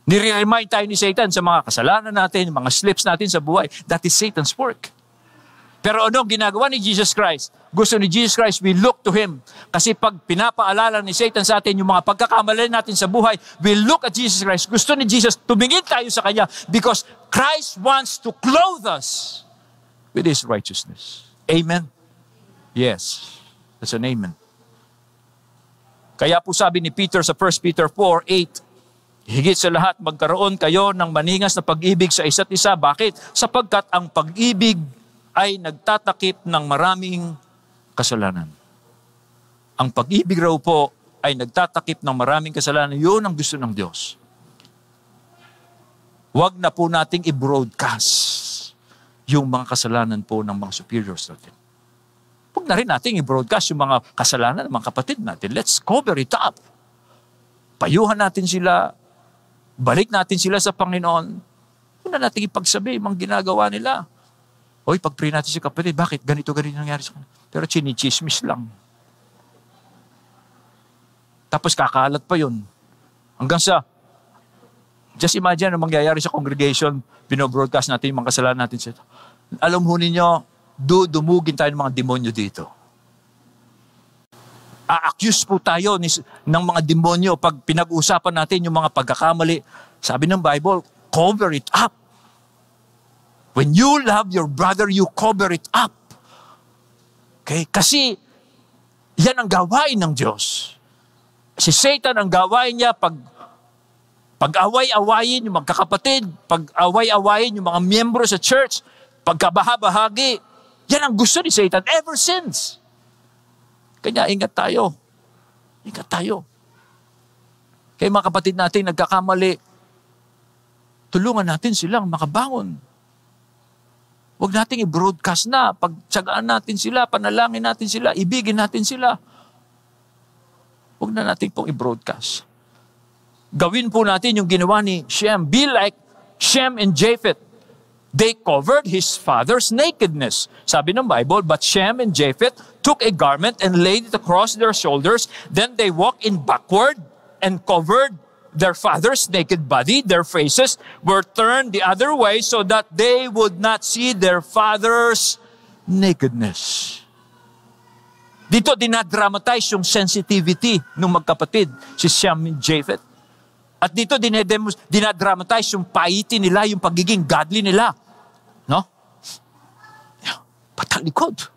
Nire-remind tayo ni Satan sa mga kasalanan natin, mga slips natin sa buhay. That is Satan's work. Pero ano ginagawa ni Jesus Christ? Gusto ni Jesus Christ, we look to Him. Kasi pag pinapaalala ni Satan sa atin yung mga pagkakamali natin sa buhay, we look at Jesus Christ. Gusto ni Jesus, tumingin tayo sa Kanya because Christ wants to clothe us with His righteousness. Amen? Yes. That's an amen. Kaya po sabi ni Peter sa 1 Peter 4, 8, Higit sa lahat, magkaroon kayo ng maningas na pag-ibig sa isa't isa. Bakit? Sapagkat ang pag-ibig ay nagtatakip ng maraming kasalanan. Ang pag-ibig raw po ay nagtatakip ng maraming kasalanan. Yun ang gusto ng Diyos. Huwag na po nating i-broadcast yung mga kasalanan po ng mga superiors natin. Huwag na rin nating i-broadcast yung mga kasalanan ng mga kapatid natin. Let's cover it up. Payuhan natin sila, Balik natin sila sa Panginoon. Una natin ipagsabi, mga ginagawa nila. Hoy, pag-pray natin si kapatid, bakit ganito, ganito nangyari sa kanila? Pero chinichismis lang. Tapos kakalat pa yun. Hanggang sa, just imagine ang mangyayari sa congregation, binobroadcast natin yung mga kasalanan natin. Alam ho ninyo, do, dumugin tayo ng mga demonyo dito a-accuse po tayo ni, ng mga demonyo pag pinag-usapan natin yung mga pagkakamali. Sabi ng Bible, cover it up. When you love your brother, you cover it up. Okay? Kasi yan ang gawain ng Diyos. Si Satan ang gawain niya pag pag-away-awayin yung magkakapatid, pag-away-awayin yung mga miyembro sa church, pagkabahabahagi. Yan ang gusto ni Satan ever since. Kanya ingat tayo. Ingat tayo. Kaya mga kapatid natin nagkakamali, tulungan natin silang makabangon. Huwag nating i-broadcast na. Pagtsagaan natin sila, panalangin natin sila, ibigin natin sila. Huwag na natin pong i-broadcast. Gawin po natin yung ginawa ni Shem. Be like Shem and Japheth. They covered his father's nakedness. Sabi ng Bible, but Shem and Japheth took a garment and laid it across their shoulders. Then they walked in backward and covered their father's naked body. Their faces were turned the other way so that they would not see their father's nakedness. Dito dinadramatize yung sensitivity ng magkapatid, si Shem and Japheth. At dito dinadramatize yung piety nila, yung pagiging godly nila. No? Patalikod.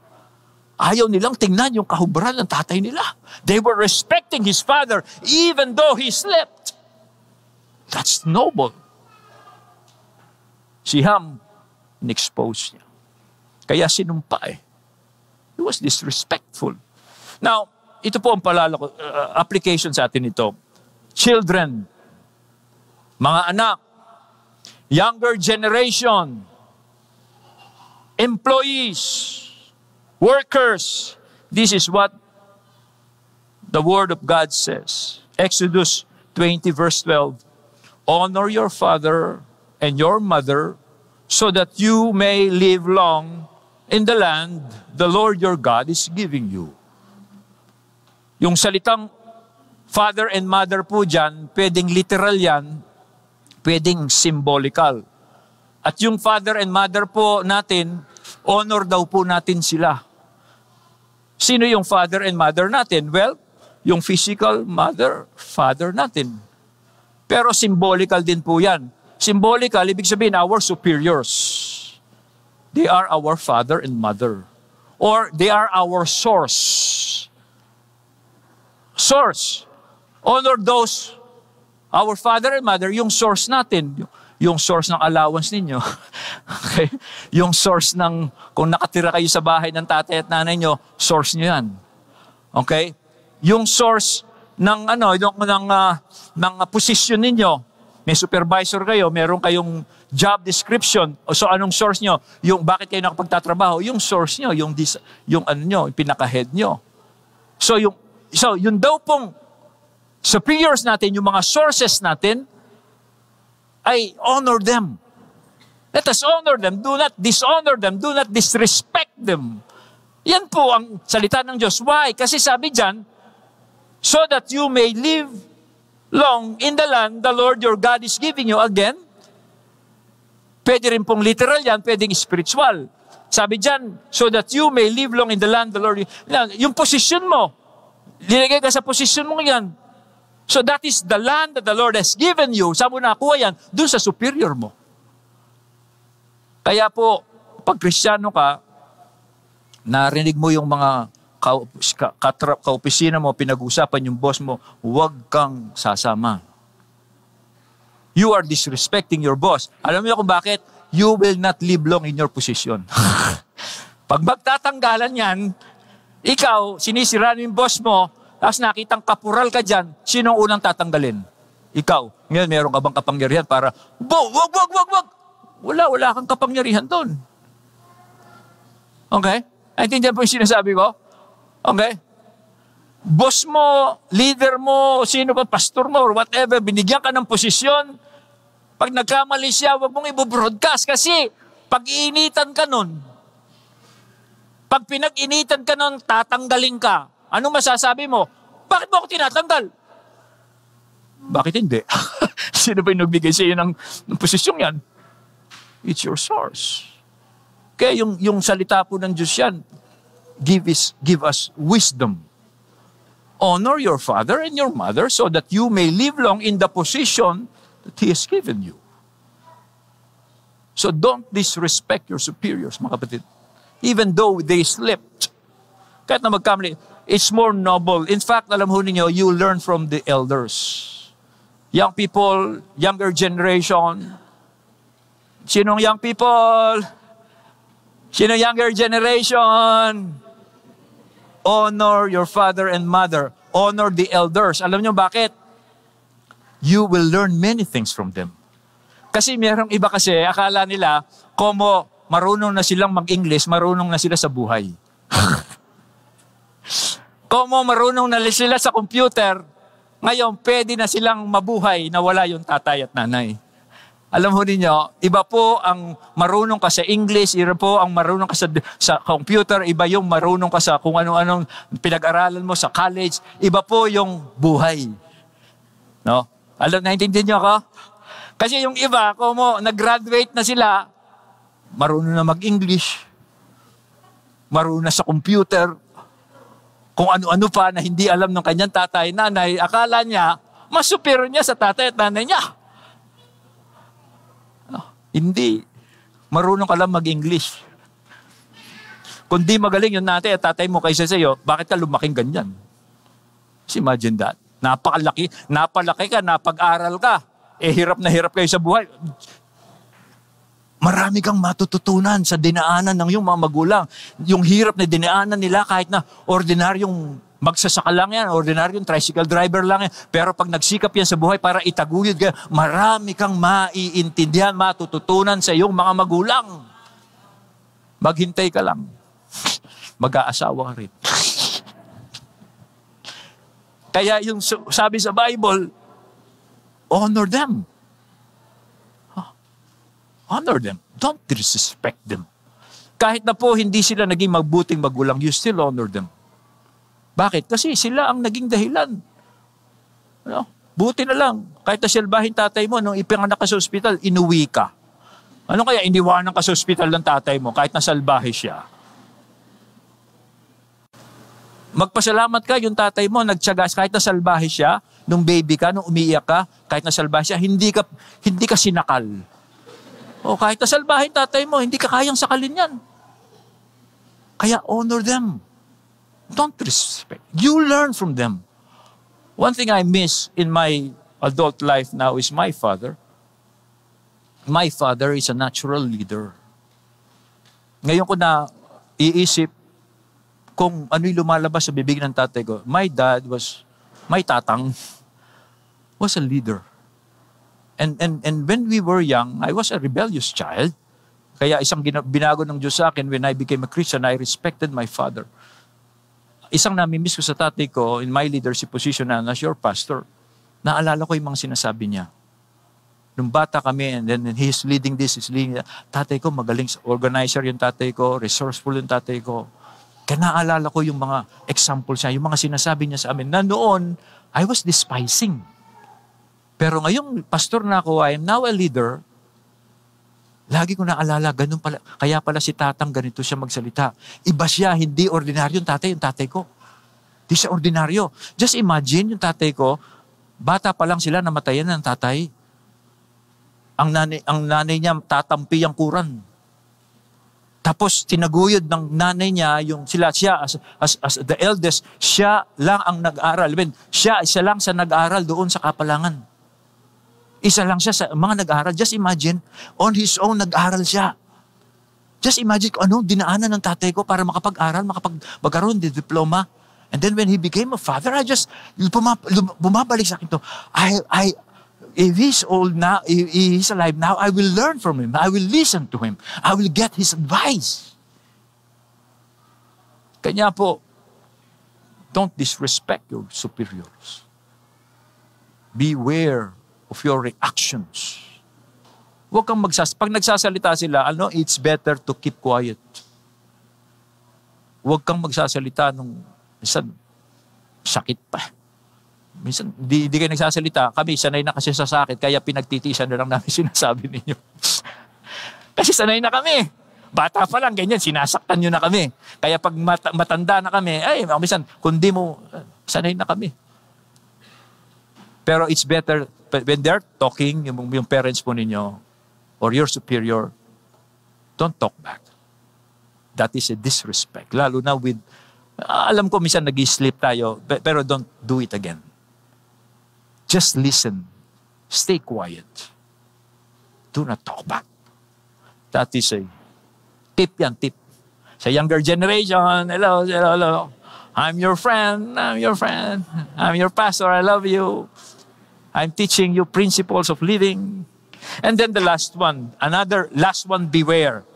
Ayaw nilang tingnan yung kahubran ng tatay nila. They were respecting his father even though he slept. That's noble. Si Ham, in-expose niya. Kaya sinumpa eh. He was disrespectful. Now, ito po ang palala ko, uh, application sa atin ito. Children, mga anak, younger generation, employees, workers. This is what the Word of God says. Exodus 20, verse 12. Honor your father and your mother so that you may live long in the land the Lord your God is giving you. Yung salitang father and mother po dyan, pwedeng literal yan, pwedeng symbolical. At yung father and mother po natin, honor daw po natin sila. Sino yung father and mother natin? Well, yung physical mother, father natin. Pero symbolical din po yan. Symbolical, ibig sabihin, our superiors. They are our father and mother. Or they are our source. Source. Honor those, our father and mother, yung source natin. Yung source ng allowance ninyo. okay? Yung source ng, kung nakatira kayo sa bahay ng tatay at nanay nyo, source nyo yan. Okay? Yung source ng ano, yung, ng, uh, ng position ninyo, may supervisor kayo, meron kayong job description. So anong source nyo? Yung bakit kayo nakapagtatrabaho? Yung source nyo, yung, dis, yung ano nyo, yung pinaka-head nyo. So yung, so yung daw pong superiors natin, yung mga sources natin, ay honor them. Let us honor them. Do not dishonor them. Do not disrespect them. Yan po ang salita ng Diyos. Why? Kasi sabi dyan, so that you may live long in the land the Lord your God is giving you. Again, pwede rin pong literal yan, pwedeng spiritual. Sabi dyan, so that you may live long in the land the Lord. Yung position mo, linagay ka sa position mo yan. So that is the land that the Lord has given you. Saan mo nakuha yan? Doon sa superior mo. Kaya po, pag kristyano ka, narinig mo yung mga ka-opisina mo, pinag-usapan yung boss mo, huwag kang sasama. You are disrespecting your boss. Alam mo kung bakit? You will not live long in your position. Pag magtatanggalan yan, ikaw, sinisira yung boss mo, tapos nakitang kapural ka dyan, sino ang unang tatanggalin? Ikaw. Ngayon, meron ka bang kapangyarihan para, wag, wag, wag, wag, wag. Wala, wala kang kapangyarihan doon. Okay? Naintindihan po yung sinasabi ko? Okay? Boss mo, leader mo, sino pa, pastor mo, or whatever, binigyan ka ng posisyon, pag nagkamali siya, huwag mong i-broadcast kasi pag iinitan ka nun, pag pinag-initan ka nun, tatanggalin ka. Anong masasabi mo? Bakit mo ako tinatanggal? Bakit hindi? Sino ba yung nagbigay sa iyo ng, ng posisyong yan? It's your source. Kaya yung, yung salita po ng Diyos yan, give, is, give us wisdom. Honor your father and your mother so that you may live long in the position that He has given you. So don't disrespect your superiors, mga kapatid. Even though they slipped. Kahit na magkamali, it's more noble. In fact, alam ho ninyo, you learn from the elders. Young people, younger generation. Sinong young people? Sino younger generation? Honor your father and mother. Honor the elders. Alam nyo bakit? You will learn many things from them. Kasi merong iba kasi, akala nila, como marunong na silang mag-English, marunong na sila sa buhay. como marunong na sila sa computer, ngayon pwede na silang mabuhay na wala yung tatay at nanay. Alam ho ninyo, iba po ang marunong ka sa English, iba po ang marunong ka sa, sa computer, iba yung marunong ka sa kung ano-anong pinag-aralan mo sa college, iba po yung buhay. No? Alam, naintindihan niyo ako? Kasi yung iba, kung mo, nag-graduate na sila, marunong na mag-English, marunong na sa computer, kung ano-ano pa na hindi alam ng kanyang tatay, nanay, akala niya, mas superior niya sa tatay at nanay niya. Hindi. Marunong ka lang mag-English. Kung di magaling yung natay at tatay mo kaysa sa'yo, bakit ka lumaking ganyan? Just imagine that. Napakalaki, napalaki ka, napag-aral ka. Eh, hirap na hirap kayo sa buhay. Marami kang matututunan sa dinaanan ng iyong mga magulang. Yung hirap na dinaanan nila kahit na ordinaryong Magsasaka lang yan, ordinaryong tricycle driver lang yan. Pero pag nagsikap yan sa buhay para itaguyod ka, marami kang maiintindihan, matututunan sa iyong mga magulang. Maghintay ka lang. Mag-aasawa ka rin. Kaya yung sabi sa Bible, honor them. Honor them. Don't disrespect them. Kahit na po hindi sila naging magbuting magulang, you still honor them. Bakit? Kasi sila ang naging dahilan. Ano? Buti na lang, kahit na silbahin tatay mo, nung ipinganak ka sa ospital, inuwi ka. Ano kaya iniwanan ka sa ospital ng tatay mo kahit nasalbahe siya? Magpasalamat ka, yung tatay mo, nagtsagas, kahit nasalbahe siya, nung baby ka, nung umiiyak ka, kahit nasalbahe siya, hindi ka, hindi ka sinakal. O kahit nasalbahe tatay mo, hindi ka kayang sakalin yan. Kaya honor them. Don't respect. You learn from them. One thing I miss in my adult life now is my father. My father is a natural leader. Ngayon ko na iisip kung ano'y lumalabas sa bibig ng tatay ko. My dad was, my tatang, was a leader. And, and, and when we were young, I was a rebellious child. Kaya isang binago ng Diyos sa akin, when I became a Christian, I respected my father. Isang namimiss ko sa tatay ko in my leadership position na as your pastor, naalala ko yung mga sinasabi niya. Nung bata kami, and then he's leading this, he's leading that. Tatay ko, magaling organizer yung tatay ko, resourceful yung tatay ko. Kaya naalala ko yung mga example siya, yung mga sinasabi niya sa amin, na noon, I was despising. Pero ngayong pastor na ako, I am now a leader, Lagi ko naalala, ganun pala. Kaya pala si tatang ganito siya magsalita. Iba siya, hindi ordinaryo yung tatay, yung tatay ko. Hindi siya ordinaryo. Just imagine yung tatay ko, bata pa lang sila namatayan ng tatay. Ang nanay, ang nanay niya tatampi ang kuran. Tapos tinaguyod ng nanay niya, yung sila, siya as, as, as the eldest, siya lang ang nag-aral. I mean, siya, isa lang sa nag-aral doon sa kapalangan. Isa lang siya sa mga nag-aaral. Just imagine, on his own, nag-aaral siya. Just imagine kung anong dinaanan ng tatay ko para makapag-aral, makapag magkaroon ng diploma. And then when he became a father, I just, bumabalik sa akin to, I, I, if he's old now, if he's alive now, I will learn from him. I will listen to him. I will get his advice. Kanya po, don't disrespect your superiors. Beware of your reactions. Huwag kang magsas... Pag nagsasalita sila, ano, it's better to keep quiet. Huwag kang magsasalita nung minsan sakit pa. Minsan, di, di kayo nagsasalita. Kami, sanay na kasi sa sakit, kaya pinagtitiisan na lang namin sinasabi ninyo. kasi sanay na kami. Bata pa lang, ganyan, sinasaktan nyo na kami. Kaya pag mat- matanda na kami, ay, minsan, kundi mo, sanay na kami. Pero it's better when they're talking, yung, yung parents po ninyo, or your superior, don't talk back. That is a disrespect. Lalo na with, alam ko minsan nag-sleep tayo, pero don't do it again. Just listen. Stay quiet. Do not talk back. That is a tip yan, tip. Sa younger generation, hello, hello, hello. I'm your friend, I'm your friend, I'm your pastor, I love you. I'm teaching you principles of living. And then the last one, another last one, beware.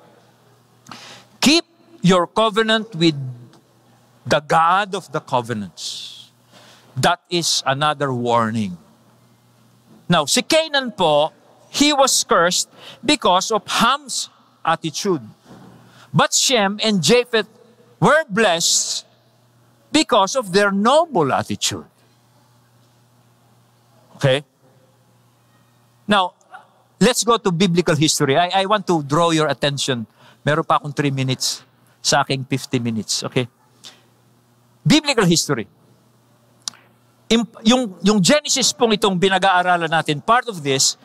Keep your covenant with the God of the covenants. That is another warning. Now, si Canaan po, he was cursed because of Ham's attitude. But Shem and Japheth were blessed because of their noble attitude. Okay? Now, let's go to biblical history. I, I want to draw your attention. Meron pa akong 3 minutes sa aking 50 minutes. Okay? Biblical history. Yung, yung Genesis pong itong pinag-aaralan natin, part of this,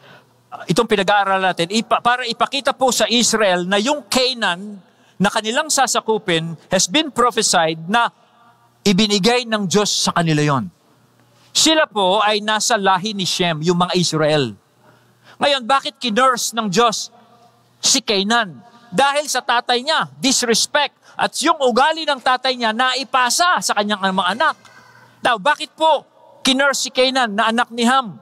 itong pinag-aaralan natin, ipa, para ipakita po sa Israel na yung Canaan na kanilang sasakupin has been prophesied na ibinigay ng Diyos sa kanila yon. Sila po ay nasa lahi ni Shem, yung mga Israel. Ngayon, bakit kinurse ng Diyos si Canaan? Dahil sa tatay niya, disrespect. At yung ugali ng tatay niya naipasa sa kanyang mga anak. Now, bakit po kinurse si Canaan na anak ni Ham?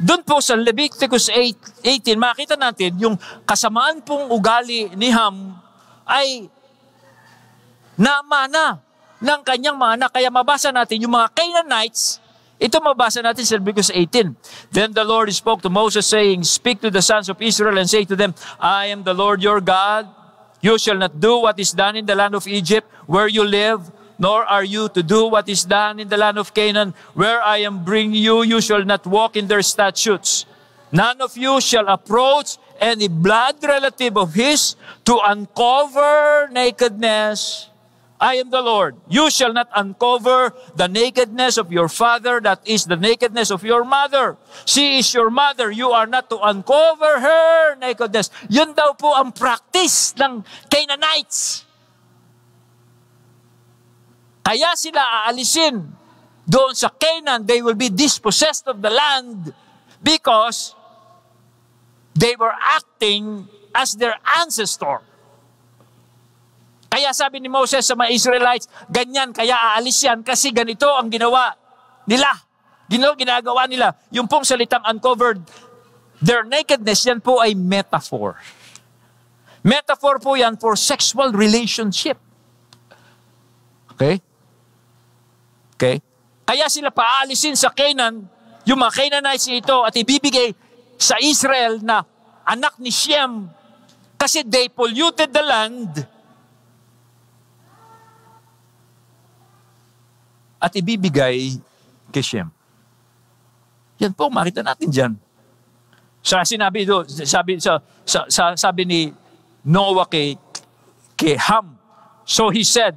Doon po sa Leviticus 8, 18, makita natin yung kasamaan pong ugali ni Ham ay namana ng kanyang mga anak. Kaya mabasa natin yung mga Canaanites ito mabasa natin sa Leviticus 18. Then the Lord spoke to Moses saying, Speak to the sons of Israel and say to them, I am the Lord your God. You shall not do what is done in the land of Egypt where you live, nor are you to do what is done in the land of Canaan, where I am bringing you. You shall not walk in their statutes. None of you shall approach any blood relative of his to uncover nakedness. I am the Lord. You shall not uncover the nakedness of your father, that is the nakedness of your mother. She is your mother. You are not to uncover her nakedness. Yun daw po ang practice ng Canaanites. Kaya sila aalisin doon sa Canaan, they will be dispossessed of the land because they were acting as their ancestor. Kaya sabi ni Moses sa mga Israelites, ganyan, kaya aalis yan kasi ganito ang ginawa nila. Gino, ginagawa nila. Yung pong salitang uncovered, their nakedness, yan po ay metaphor. Metaphor po yan for sexual relationship. Okay? Okay? Kaya sila paalisin sa Canaan, yung mga Canaanites ito, at ibibigay sa Israel na anak ni Shem kasi they polluted the land at ibibigay kay Shem. Yan po, makita natin dyan. Sa sinabi do, sabi, sa, sa, sa, sabi ni Noah kay, kay Ham, so he said,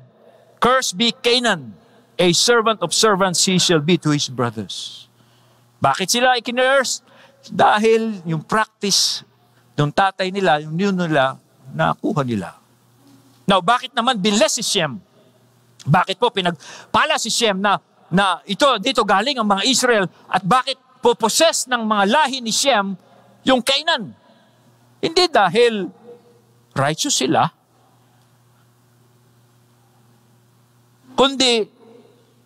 Curse be Canaan, a servant of servants he shall be to his brothers. Bakit sila ikinurse? Dahil yung practice ng tatay nila, yung yun nila, nakuha nila. Now, bakit naman binless si Shem? Bakit po pinagpala si Shem na, na ito, dito galing ang mga Israel at bakit po possess ng mga lahi ni Shem yung Canaan? Hindi dahil righteous sila, kundi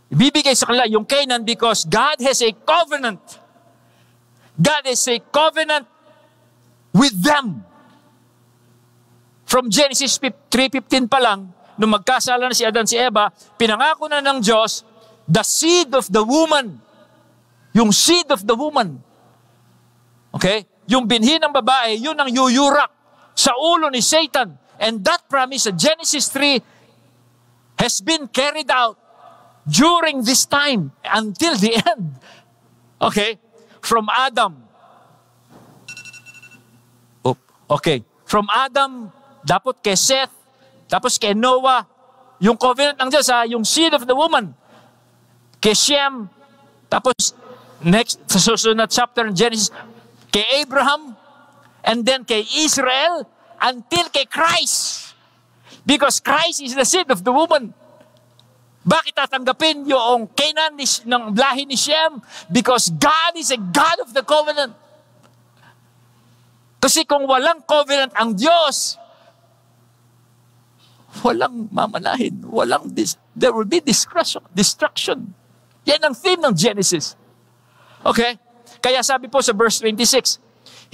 Ibibigay sa kanila yung Canaan because God has a covenant. God has a covenant with them. From Genesis 3.15 pa lang, nung magkasala na si Adan si Eva, pinangako na ng Diyos, the seed of the woman. Yung seed of the woman. Okay? Yung binhi ng babae, yun ang yuyurak sa ulo ni Satan. And that promise sa Genesis 3 has been carried out during this time until the end. Okay? From Adam. Oh, okay. From Adam, dapat kay Seth, tapos kay Noah, yung covenant ng Diyos, ha, yung seed of the woman. Kay Shem, tapos next, sa susunod chapter ng Genesis, kay Abraham, and then kay Israel, until kay Christ. Because Christ is the seed of the woman. Bakit tatanggapin yung Canaan ni, ng lahi ni Shem? Because God is a God of the covenant. Kasi kung walang covenant ang Diyos, walang mamanahin, walang dis- there will be destruction. destruction. Yan ang theme ng Genesis. Okay? Kaya sabi po sa verse 26,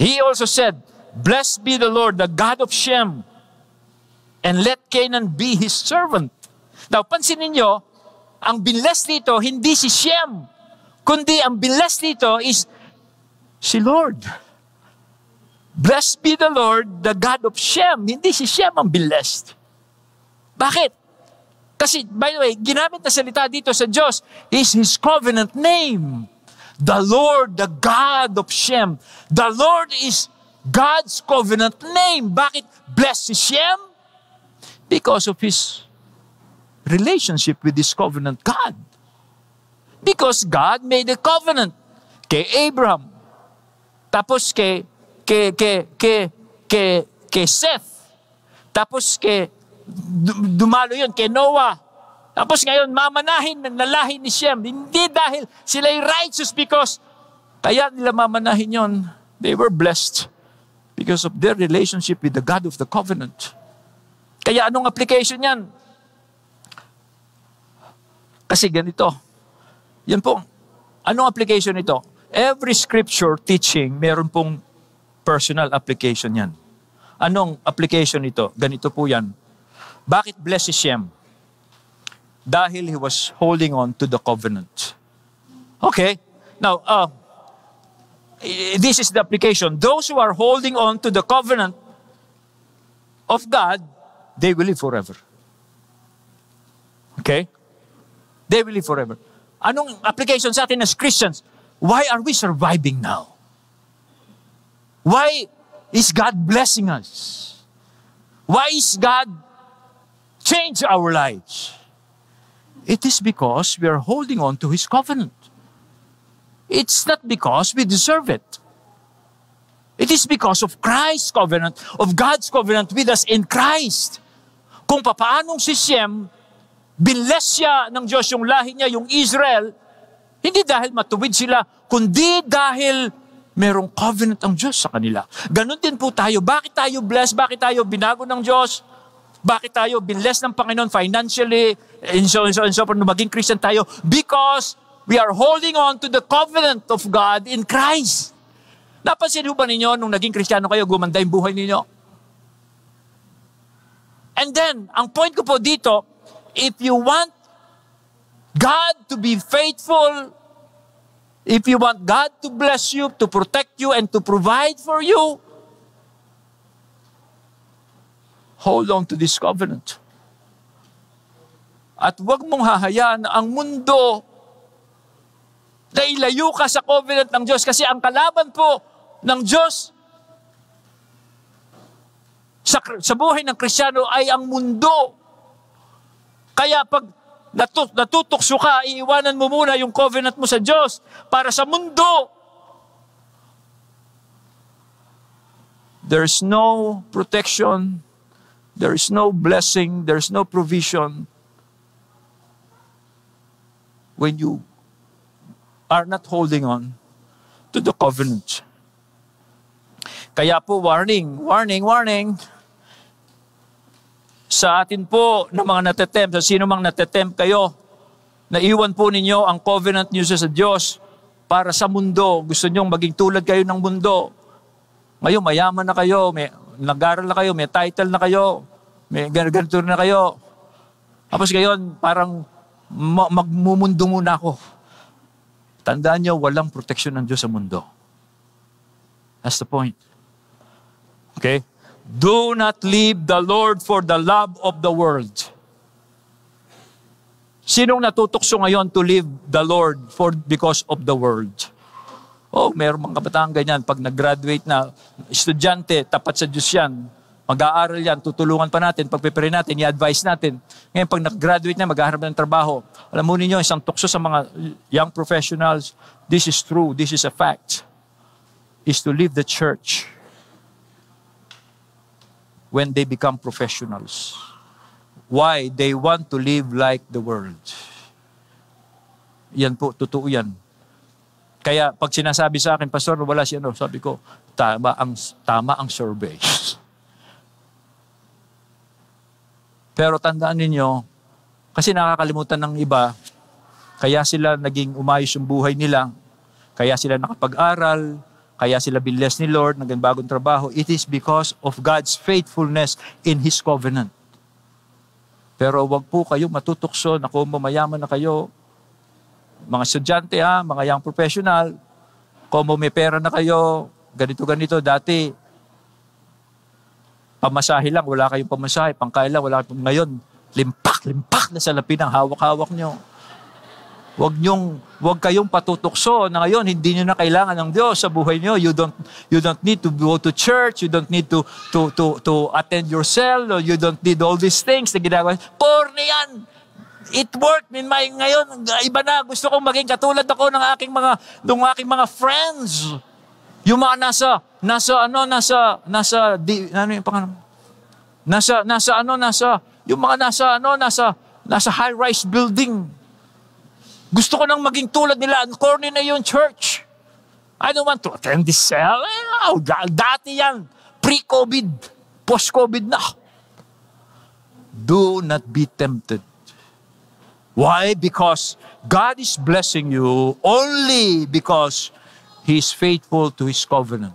He also said, Blessed be the Lord, the God of Shem, and let Canaan be his servant. Now, pansinin nyo, ang binless dito, hindi si Shem, kundi ang binless dito is si Lord. Blessed be the Lord, the God of Shem. Hindi si Shem ang blessed. Bakit? Kasi, by the way, ginamit na salita dito sa Diyos is His covenant name. The Lord, the God of Shem. The Lord is God's covenant name. Bakit blessed si Shem? Because of His relationship with this covenant God. Because God made a covenant kay Abraham. Tapos kay kay kay kay kay, kay Seth. Tapos kay dumalo yun kay Noah. Tapos ngayon mamanahin ng lalahi ni Shem. Hindi dahil sila ay righteous because kaya nila mamanahin yon. They were blessed because of their relationship with the God of the covenant. Kaya anong application yan? Kasi ganito. Yan po. Anong application nito? Every scripture teaching, meron pong personal application yan. Anong application nito? Ganito po yan. Bakit bless si Shem? Dahil he was holding on to the covenant. Okay. Now, uh, this is the application. Those who are holding on to the covenant of God, they will live forever. Okay? They will live forever. Anong application sa atin as Christians? Why are we surviving now? Why is God blessing us? Why is God change our lives? It is because we are holding on to His covenant. It's not because we deserve it. It is because of Christ's covenant, of God's covenant with us in Christ. Kung papaanong si Shem, binless siya ng Diyos yung lahi niya, yung Israel, hindi dahil matuwid sila, kundi dahil merong covenant ang Diyos sa kanila. Ganon din po tayo. Bakit tayo blessed? Bakit tayo binago ng Diyos? Bakit tayo binless ng Panginoon financially? And so, and so, and so, maging Christian tayo? Because we are holding on to the covenant of God in Christ. Napansin ba ninyo nung naging Kristiyano kayo, gumanda yung buhay ninyo? And then, ang point ko po dito, if you want God to be faithful, if you want God to bless you, to protect you, and to provide for you, hold on to this covenant. At huwag mong hahayaan ang mundo na ilayo ka sa covenant ng Diyos kasi ang kalaban po ng Diyos sa, sa buhay ng Kristiyano ay ang mundo. Kaya pag natut, natutokso ka, iiwanan mo muna yung covenant mo sa Diyos para sa mundo. There's no protection. There is no blessing. There's no provision when you are not holding on to the covenant. Kaya po, warning, warning, warning. Sa atin po na mga natetempt, sa sino mang natetempt kayo, naiwan po ninyo ang covenant niyo sa Diyos para sa mundo. Gusto nyong maging tulad kayo ng mundo. Ngayon, mayaman na kayo, may nag-aral na kayo, may title na kayo, may ganito na kayo. Tapos ngayon, parang magmumundo muna ako. Tandaan niyo, walang proteksyon ng Diyos sa mundo. That's the point. Okay? Do not leave the Lord for the love of the world. Sinong natutokso ngayon to leave the Lord for because of the world? Oh, meron mga kabataan ganyan. Pag nag-graduate na, estudyante, tapat sa Diyos yan. Mag-aaral yan, tutulungan pa natin, pagpipray natin, i-advise natin. Ngayon, pag nag-graduate na, maghaharap ng trabaho. Alam mo ninyo, isang tukso sa mga young professionals, this is true, this is a fact, is to leave the church when they become professionals. Why? They want to live like the world. Yan po, totoo yan. Kaya pag sinasabi sa akin, Pastor, wala si ano, sabi ko, tama ang, tama ang survey. Pero tandaan ninyo, kasi nakakalimutan ng iba, kaya sila naging umayos yung buhay nila, kaya sila nakapag-aral, kaya sila binless ni Lord ng bagong trabaho. It is because of God's faithfulness in His covenant. Pero wag po kayong matutukso na kung mayaman na kayo, mga estudyante ha, mga young professional, kung may pera na kayo, ganito-ganito, dati, pamasahe lang, wala kayong pamasahe, pangkain lang, wala kayong, ngayon, limpak, limpak na salapi ng hawak-hawak nyo. Huwag niyong, huwag kayong patutukso na ngayon hindi niyo na kailangan ng Diyos sa buhay niyo. You don't you don't need to go to church, you don't need to to to to attend your cell, you don't need all these things na ginagawa. Porne yan. It worked in my ngayon iba na gusto kong maging katulad ako ng aking mga ng aking mga friends. Yung mga nasa nasa ano nasa nasa di, ano yung pangalan? Nasa nasa ano nasa yung mga nasa ano nasa nasa high-rise building gusto ko nang maging tulad nila. Corny na yung church. I don't want to attend this cell. Oh, dati yan. Pre-COVID. Post-COVID na. Do not be tempted. Why? Because God is blessing you only because He is faithful to His covenant.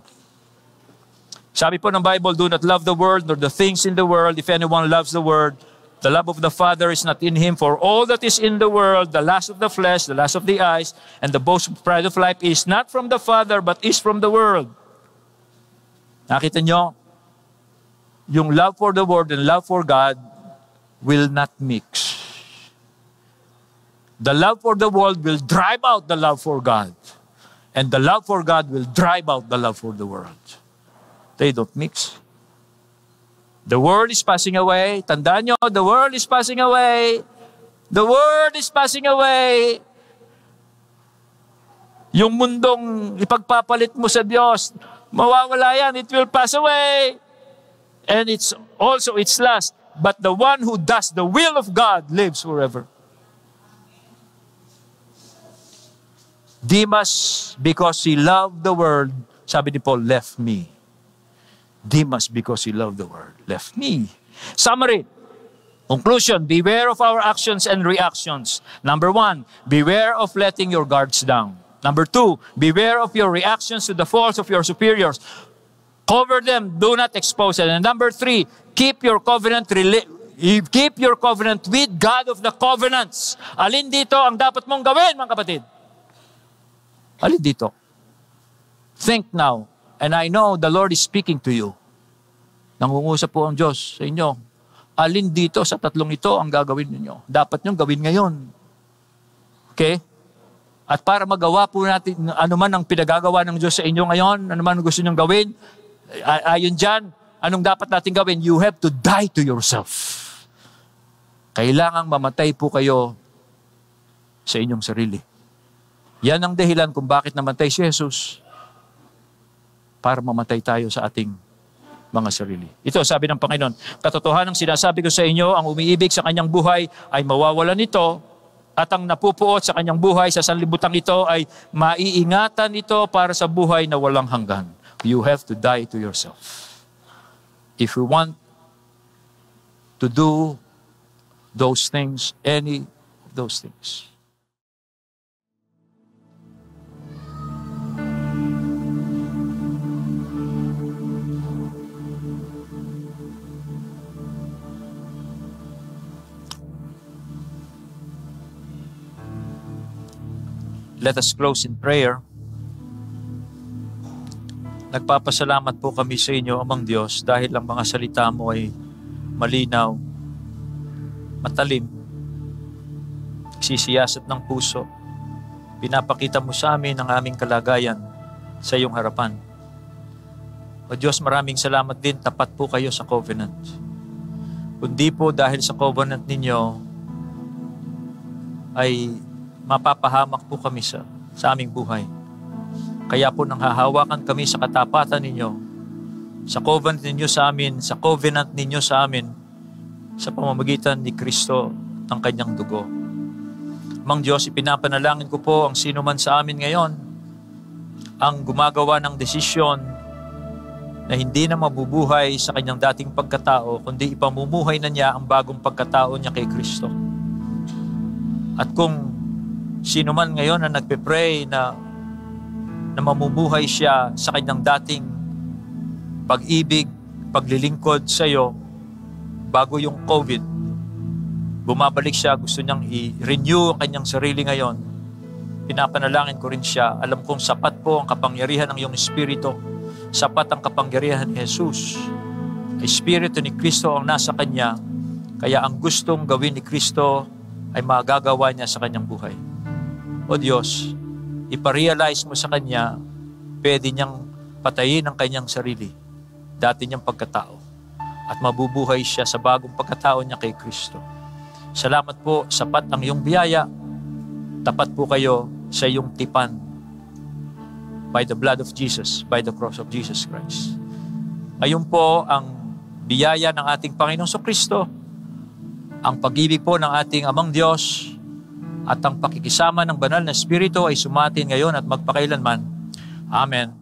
Sabi po ng Bible, do not love the world nor the things in the world. If anyone loves the world, The love of the Father is not in him, for all that is in the world, the lust of the flesh, the lust of the eyes, and the boast of pride of life is not from the Father, but is from the world. Nakita nyo? Yung love for the world and love for God will not mix. The love for the world will drive out the love for God. And the love for God will drive out the love for the world. They don't mix. The world is passing away. Tandaan nyo, the world is passing away. The world is passing away. Yung mundong ipagpapalit mo sa Diyos, mawawala yan. It will pass away. And it's also its last. But the one who does the will of God lives forever. Demas, because he loved the world, sabi ni Paul, left me. Demas, because he loved the world, left me. Summary. Conclusion, beware of our actions and reactions. Number one, beware of letting your guards down. Number two, beware of your reactions to the faults of your superiors. Cover them, do not expose them. And number three, keep your covenant keep your covenant with God of the covenants. Alin dito ang dapat mong gawin, mga kapatid? Alin dito? Think now. And I know the Lord is speaking to you. Nangungusap po ang Diyos sa inyo. Alin dito sa tatlong ito ang gagawin ninyo? Dapat nyo gawin ngayon. Okay? At para magawa po natin ano man ang pinagagawa ng Diyos sa inyo ngayon, ano man gusto nyong gawin, ayon dyan, anong dapat natin gawin? You have to die to yourself. Kailangang mamatay po kayo sa inyong sarili. Yan ang dahilan kung bakit namatay si Jesus para mamatay tayo sa ating mga sarili. Ito, sabi ng Panginoon, katotohanan sinasabi ko sa inyo, ang umiibig sa kanyang buhay ay mawawalan nito at ang napupuot sa kanyang buhay sa sanlibutan ito ay maiingatan ito para sa buhay na walang hanggan. You have to die to yourself. If you want to do those things, any of those things. Let us close in prayer. Nagpapasalamat po kami sa inyo, Amang Diyos, dahil ang mga salita mo ay malinaw, matalim, sisiyasat ng puso. Pinapakita mo sa amin ang aming kalagayan sa iyong harapan. O Diyos, maraming salamat din, tapat po kayo sa covenant. Kundi po dahil sa covenant ninyo, ay mapapahamak po kami sa, sa aming buhay. Kaya po nang hahawakan kami sa katapatan ninyo, sa covenant ninyo sa amin, sa covenant ninyo sa amin, sa pamamagitan ni Kristo ng kanyang dugo. Mang Diyos, ipinapanalangin ko po ang sino man sa amin ngayon ang gumagawa ng desisyon na hindi na mabubuhay sa kanyang dating pagkatao, kundi ipamumuhay na niya ang bagong pagkatao niya kay Kristo. At kung Sino man ngayon na nagpe-pray na, na mamumuhay siya sa kanyang dating pag-ibig, paglilingkod sa iyo bago yung COVID, bumabalik siya, gusto niyang i-renew ang kanyang sarili ngayon, pinapanalangin ko rin siya. Alam kong sapat po ang kapangyarihan ng iyong Espiritu. Sapat ang kapangyarihan ni Jesus. Espiritu ni Kristo ang nasa Kanya, kaya ang gustong gawin ni Kristo ay magagawa niya sa kanyang buhay. O Diyos, iparealize mo sa Kanya, pwede niyang patayin ang kanyang sarili, dati niyang pagkatao, at mabubuhay siya sa bagong pagkatao niya kay Kristo. Salamat po, sapat ang iyong biyaya, tapat po kayo sa iyong tipan by the blood of Jesus, by the cross of Jesus Christ. Ngayon po ang biyaya ng ating Panginoong Kristo, ang pag-ibig po ng ating Amang Diyos, at ang pakikisama ng banal na Espiritu ay sumatin ngayon at magpakailanman. Amen.